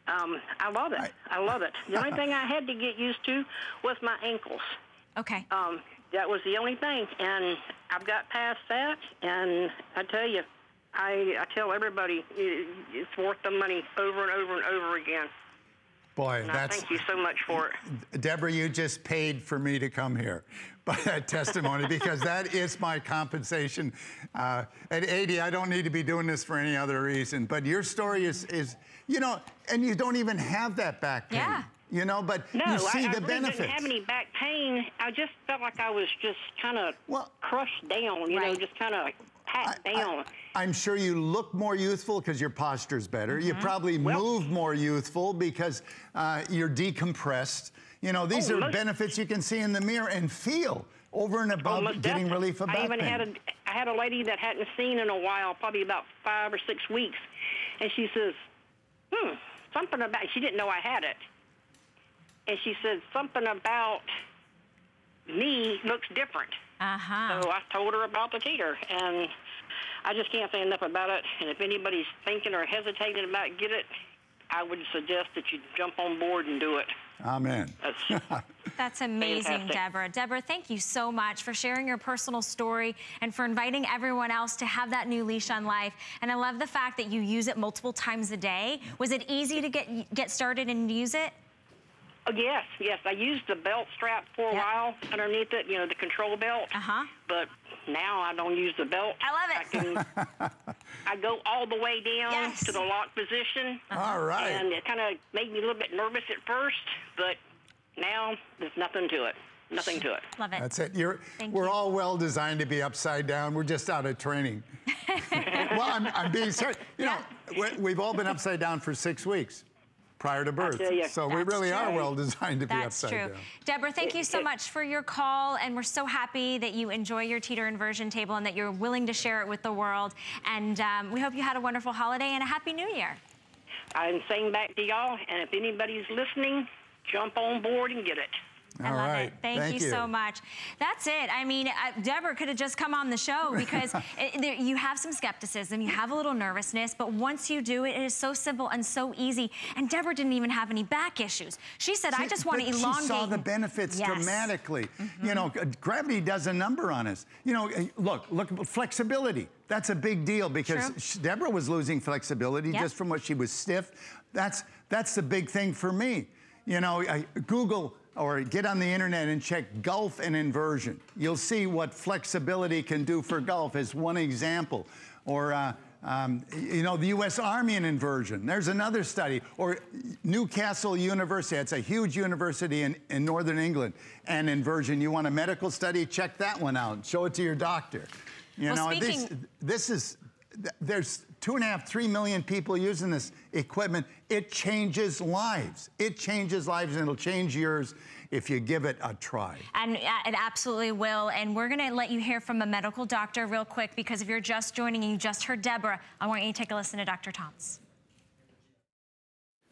Um, I love it. I love it. The only thing I had to get used to was my ankles. Okay. Um, that was the only thing, and I've got past that. And I tell you, I, I tell everybody it, it's worth the money over and over and over again. Boy, And I thank you so much for it. Deborah, you just paid for me to come here by that testimony because that is my compensation. Uh, at 80, I don't need to be doing this for any other reason. But your story is, is you know, and you don't even have that back pain. Yeah. You know, but No, you see I, I the really benefits. didn't have any back pain. I just felt like I was just kind of Well- crushed down, you know, just kind of pat down. I'm sure you look more youthful because your posture's better. You probably Mm-hmm. Well- move more youthful because uh, you're decompressed. You know, these Oh, are most- benefits you can see in the mirror and feel over and above Almost getting definitely. relief of I even pain. had a I had a lady that hadn't seen in a while, probably about five or six weeks, and she says, "Hmm, something about." She didn't know I had it, and she said something about me looks different. Uh-huh. So I told her about the teeter, and I just can't say enough about it. And if anybody's thinking or hesitating about get it, I would suggest that you jump on board and do it. Amen. That's That's amazing, Fantastic. Deborah. Deborah, thank you so much for sharing your personal story and for inviting everyone else to have that new leash on life. And I love the fact that you use it multiple times a day. Was it easy to get get started and use it? Oh, yes, yes. I used the belt strap for a Yep. while underneath it, you know, the control belt. Uh-huh. But now I don't use the belt. I love it. I, can, I go all the way down Yes. to the lock position. Uh-huh. All right. And it kind of made me a little bit nervous at first, but now there's nothing to it. Nothing to it. Love it. That's it. You're, Thank we're you. all well designed to be upside down. We're just out of training. well, I'm, I'm being serious. You know, we- we've all been upside down for six weeks prior to birth. tell ya. So we That's really are well designed to be That's upside true. down. Deborah, thank you so much for your call, and we're so happy that you enjoy your teeter inversion table and that you're willing to share it with the world. And um, we hope you had a wonderful holiday and a happy new year. I'm saying back to y'all, and if anybody's listening, jump on board and get it. I All love right. it. Thank, Thank you, you. so much. That's it. I mean, uh, Deborah could have just come on the show because it, there, you have some skepticism, you have a little nervousness, but once you do it, it is so simple and so easy. And Deborah didn't even have any back issues. She said, "I just want to elongate." She saw the benefits Yes. Dramatically. You know, gravity does a number on us. You know, uh, look, look, flexibility. That's a big deal because True. Deborah was losing flexibility Yep. just from what she was stiff. That's that's the big thing for me. You know, I, Google or get on the internet and check golf and inversion. You'll see what flexibility can do for golf as one example. Or uh, Um, you know, the U.S. Army and inversion. There's another study. Or Newcastle University. It's a huge university in, in northern England. And inversion. You want a medical study? Check that one out. Show it to your doctor. You well, know, speaking... this, this is, there's two and a half, three million people using this equipment. It changes lives. It changes lives and it'll change yours if you give it a try. And uh, it absolutely will. And we're gonna let you hear from a medical doctor real quick because if you're just joining and you just heard Deborah, I want you to take a listen to Dr. Thomas.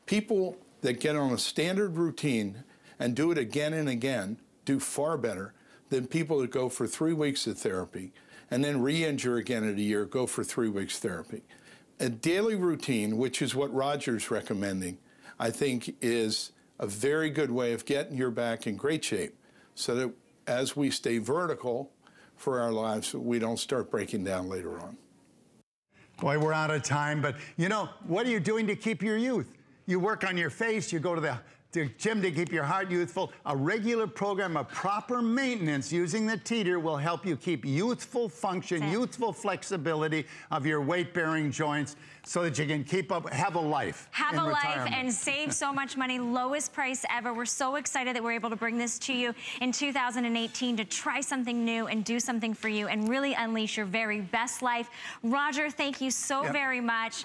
People that get on a standard routine and do it again and again do far better than people that go for three weeks of therapy and then re-injure again in a year, go for three weeks therapy. A daily routine, which is what Roger's recommending, I think is a very good way of getting your back in great shape so that as we stay vertical for our lives, we don't start breaking down later on. Boy, we're out of time, but you know, what are you doing to keep your youth? You work on your face, you go to the the gym to keep your heart youthful. A regular program of proper maintenance using the teeter will help you keep youthful function, youthful flexibility of your weight-bearing joints so that you can keep up, have a life. Have a life and save so much money. Lowest price ever. We're so excited that we're able to bring this to you in 2018 to try something new and do something for you and really unleash your very best life. Roger, thank you so yep. very much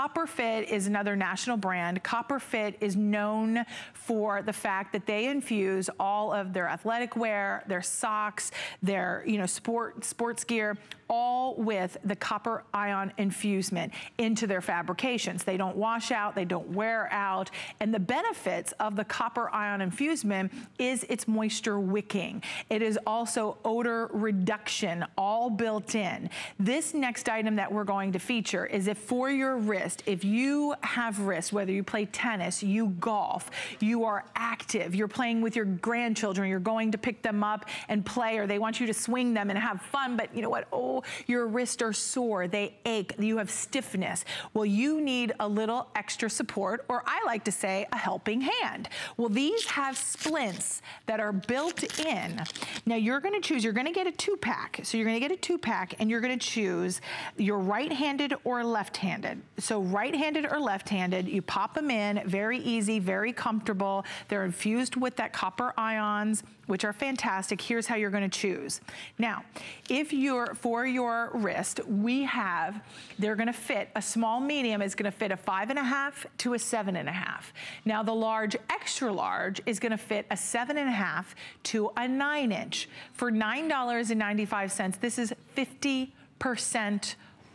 Copperfit is another national brand. Copper Fit is known for the fact that they infuse all of their athletic wear, their socks, their you know sport sports gear, all with the copper ion infusement into their fabrications. They don't wash out, they don't wear out, and the benefits of the copper ion infusement is its moisture wicking. It is also odor reduction, all built in. This next item that we're going to feature is if for your wrist, if you have wrist, whether you play tennis, you golf, you are active, you're playing with your grandchildren, you're going to pick them up and play, or they want you to swing them and have fun, but you know what, oh, your wrists are sore, they ache, you have stiffness. Well, you need a little extra support, or I like to say a helping hand. Well, these have splints that are built in. Now you're gonna choose, you're gonna get a two pack. So you're gonna get a two pack and you're gonna choose your right-handed or left-handed. So right-handed or left-handed, you pop them in, very easy, very comfortable. They're infused with that copper ions, which are fantastic. Here's how you're gonna choose. Now, if you're, for your wrist, we have, they're gonna fit, a small medium is gonna fit a five and a half to a seven and a half. Now the large, extra large is gonna fit a seven and a half to a nine inch. For $9.95, this is 50%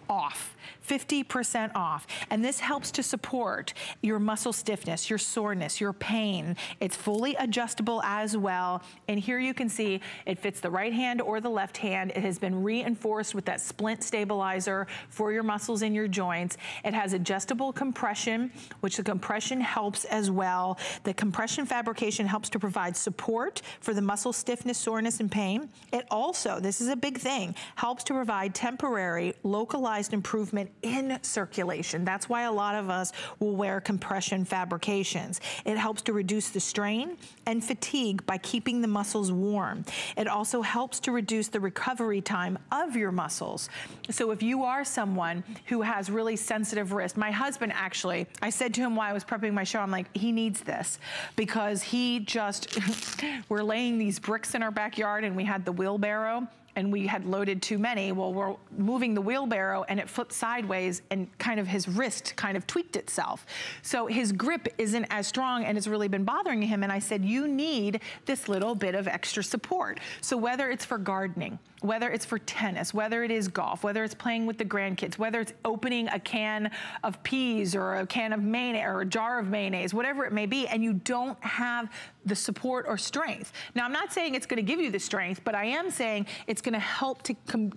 off. 50% off. And this helps to support your muscle stiffness, your soreness, your pain. It's fully adjustable as well. And here you can see it fits the right hand or the left hand. It has been reinforced with that splint stabilizer for your muscles in your joints. It has adjustable compression, which the compression helps as well. The compression fabrication helps to provide support for the muscle stiffness, soreness, and pain. It also, this is a big thing, helps to provide temporary localized improvement in circulation. That's why a lot of us will wear compression fabrications. It helps to reduce the strain and fatigue by keeping the muscles warm. It also helps to reduce the recovery time of your muscles. So if you are someone who has really sensitive wrists, my husband actually, I said to him while I was prepping my show, I'm like, he needs this because he just, we're laying these bricks in our backyard and we had the wheelbarrow and we had loaded too many. Well, we're moving the wheelbarrow and it flipped sideways and kind of his wrist kind of tweaked itself. So his grip isn't as strong and it's really been bothering him. And I said, you need this little bit of extra support. So whether it's for gardening, whether it's for tennis, whether it is golf, whether it's playing with the grandkids, whether it's opening a can of peas or a can of mayonnaise or a jar of mayonnaise, whatever it may be, and you don't have the support or strength. Now, I'm not saying it's gonna give you the strength, but I am saying it's gonna help to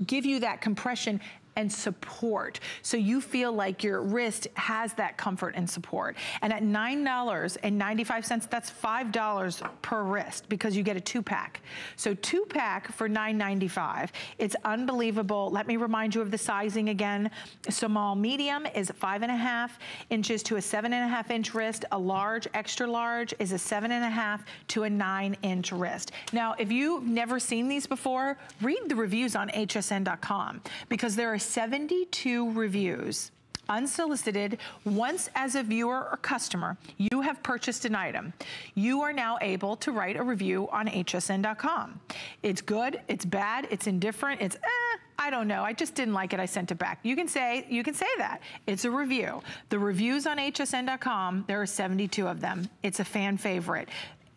give you that compression and support. So you feel like your wrist has that comfort and support. And at $9.95, that's $5 per wrist because you get a two pack. So two pack for $9.95. It's unbelievable. Let me remind you of the sizing again. Small medium is five and a half inches to a seven and a half inch wrist. A large, extra large is a seven and a half to a nine inch wrist. Now, if you've never seen these before, read the reviews on hsn.com because there are 72 reviews unsolicited, once as a viewer or customer, you have purchased an item, you are now able to write a review on hsn.com. It's good, it's bad, it's indifferent, it's eh, I don't know, I just didn't like it, I sent it back. You can say, you can say that. It's a review. The reviews on hsn.com, there are 72 of them. It's a fan favorite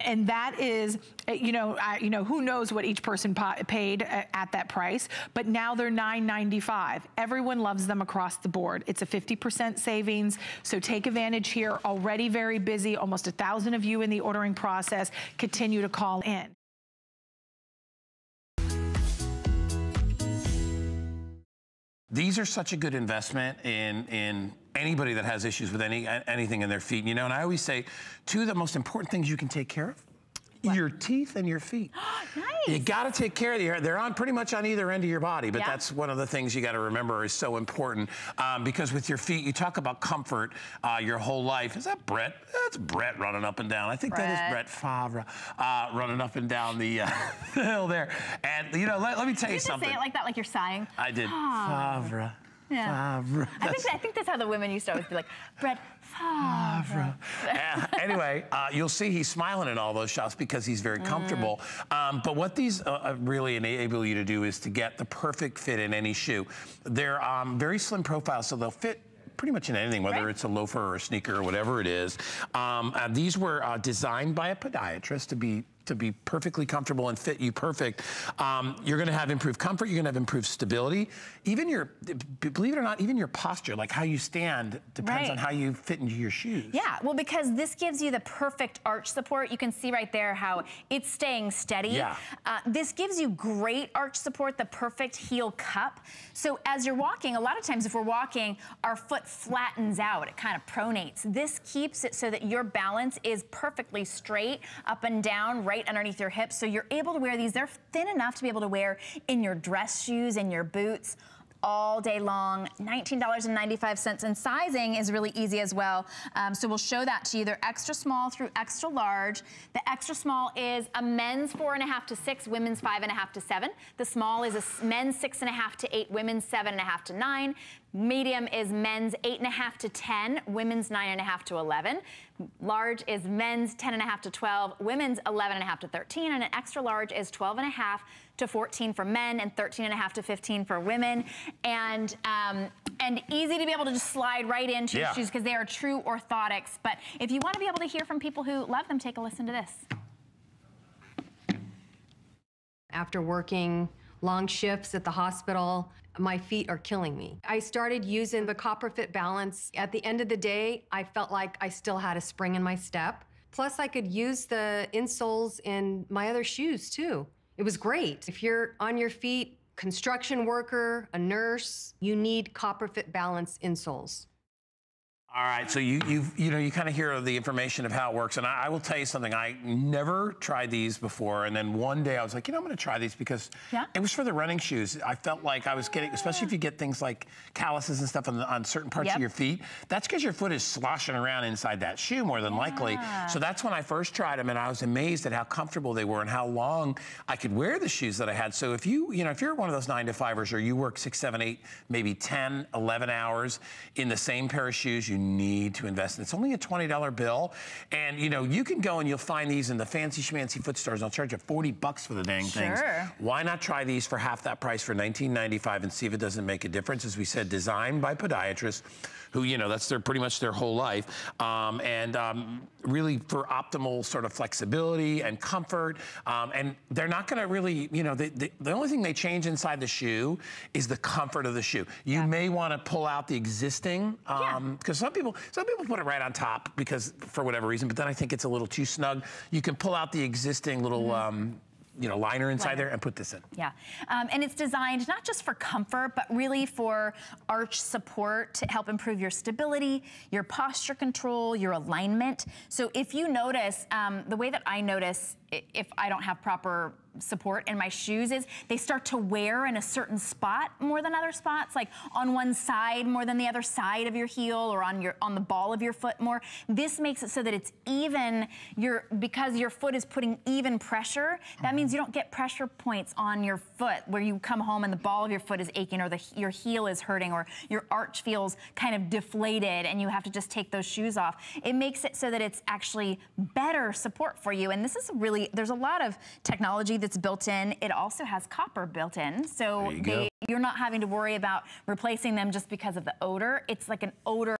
and that is, eh, you know, you know, who knows what each person paid eh, at that price, but now they're $9.95. Everyone loves them across the board. It's a 50% savings, so take advantage here. Already very busy, almost a thousand of you in the ordering process. Continue to call in. These are such a good investment in, in anybody that has issues with any anything in their feet. You know, and I always say, two of the most important things you can take care of what? Your teeth and your feet. nice. You got to take care of the, they're on pretty much on either end of your body, but that's one of the things you got to remember is so important um, because with your feet, you talk about comfort uh, your whole life. Is that Brett? That's Brett running up and down. I think Brett. that is Brett Favre uh, running up and down the, uh, the, hill there. And, you know, let, let me tell you, you something. say it like that, like you're sighing? I did. Favre. Yeah. Favre. I think, I think that's how the women used to always be like, Brett Favre. uh, anyway, uh, you'll see he's smiling in all those shots because he's very comfortable. Mm. Um, but what these uh, uh, really enable you to do is to get the perfect fit in any shoe. They're um, very slim profile, so they'll fit pretty much in anything, whether right. it's a loafer or a sneaker or whatever it is. Um, uh, these were uh, designed by a podiatrist to be to be perfectly comfortable and fit you perfect. Um, you're gonna have improved comfort, you're gonna have improved stability. Even your, believe it or not, even your posture, like how you stand, depends right. on how you fit into your shoes. Yeah, well, because this gives you the perfect arch support. You can see right there how it's staying steady. Yeah. Uh, this gives you great arch support, the perfect heel cup. So as you're walking, a lot of times if we're walking, our foot flattens out, it kind of pronates. This keeps it so that your balance is perfectly straight, up and down, right underneath your hips. So you're able to wear these. They're thin enough to be able to wear in your dress shoes and your boots all day long, $19.95. And sizing is really easy as well. Um, so we'll show that to you. They're extra small through extra large. The extra small is a men's four and a half to six, women's five and a half to seven. The small is a men's six and a half to eight, women's seven and a half to nine. Medium is men's eight and a half to 10, women's nine and a half to 11. Large is men's 10 and a half to 12, women's 11 and a half to 13, and an extra large is 12 and a half to 14 for men and 13 and a half to 15 for women. And um, and easy to be able to just slide right into yeah. your shoes because they are true orthotics. But if you want to be able to hear from people who love them, take a listen to this. After working long shifts at the hospital, my feet are killing me. I started using the CopperFit Balance. At the end of the day, I felt like I still had a spring in my step. Plus, I could use the insoles in my other shoes too. It was great. If you're on your feet, construction worker, a nurse, you need CopperFit Balance insoles. All right, so you you you know you kind of hear the information of how it works, and I, I, will tell you something. I never tried these before, and then one day I was like, you know, I'm going to try these because yeah. it was for the running shoes. I felt like I was getting, especially if you get things like calluses and stuff on, on certain parts yep. of your feet. That's because your foot is sloshing around inside that shoe more than yeah. likely. So that's when I first tried them, and I was amazed at how comfortable they were and how long I could wear the shoes that I had. So if you you know if you're one of those nine to fivers or you work six, seven, eight, maybe 10, 11 hours in the same pair of shoes, you need to invest in. It's only a $20 bill. And, you know, you can go and you'll find these in the fancy schmancy foot stores. They'll charge you 40 bucks for the dang things. Why not try these for half that price for $19.95 and see if it doesn't make a difference? As we said, designed by podiatrists who, you know, that's their pretty much their whole life. Um, and um, really for optimal sort of flexibility and comfort. Um, and they're not going to really, you know, the, the, the, only thing they change inside the shoe is the comfort of the shoe. You yeah. may want to pull out the existing, because um, yeah. some people, some people put it right on top because for whatever reason, but then I think it's a little too snug. You can pull out the existing little, mm -hmm you know, liner inside liner. there and put this in. Yeah, um, and it's designed not just for comfort, but really for arch support to help improve your stability, your posture control, your alignment. So if you notice, um, the way that I notice if I don't have proper support in my shoes is they start to wear in a certain spot more than other spots, like on one side more than the other side of your heel or on your on the ball of your foot more. This makes it so that it's even, your because your foot is putting even pressure, that mm-hmm. means you don't get pressure points on your foot where you come home and the ball of your foot is aching or the, your heel is hurting or your arch feels kind of deflated and you have to just take those shoes off. It makes it so that it's actually better support for you. And this is really really, there's a lot of technology that's built in. It also has copper built in. So you they, you're not having to worry about replacing them just because of the odor. It's like an odor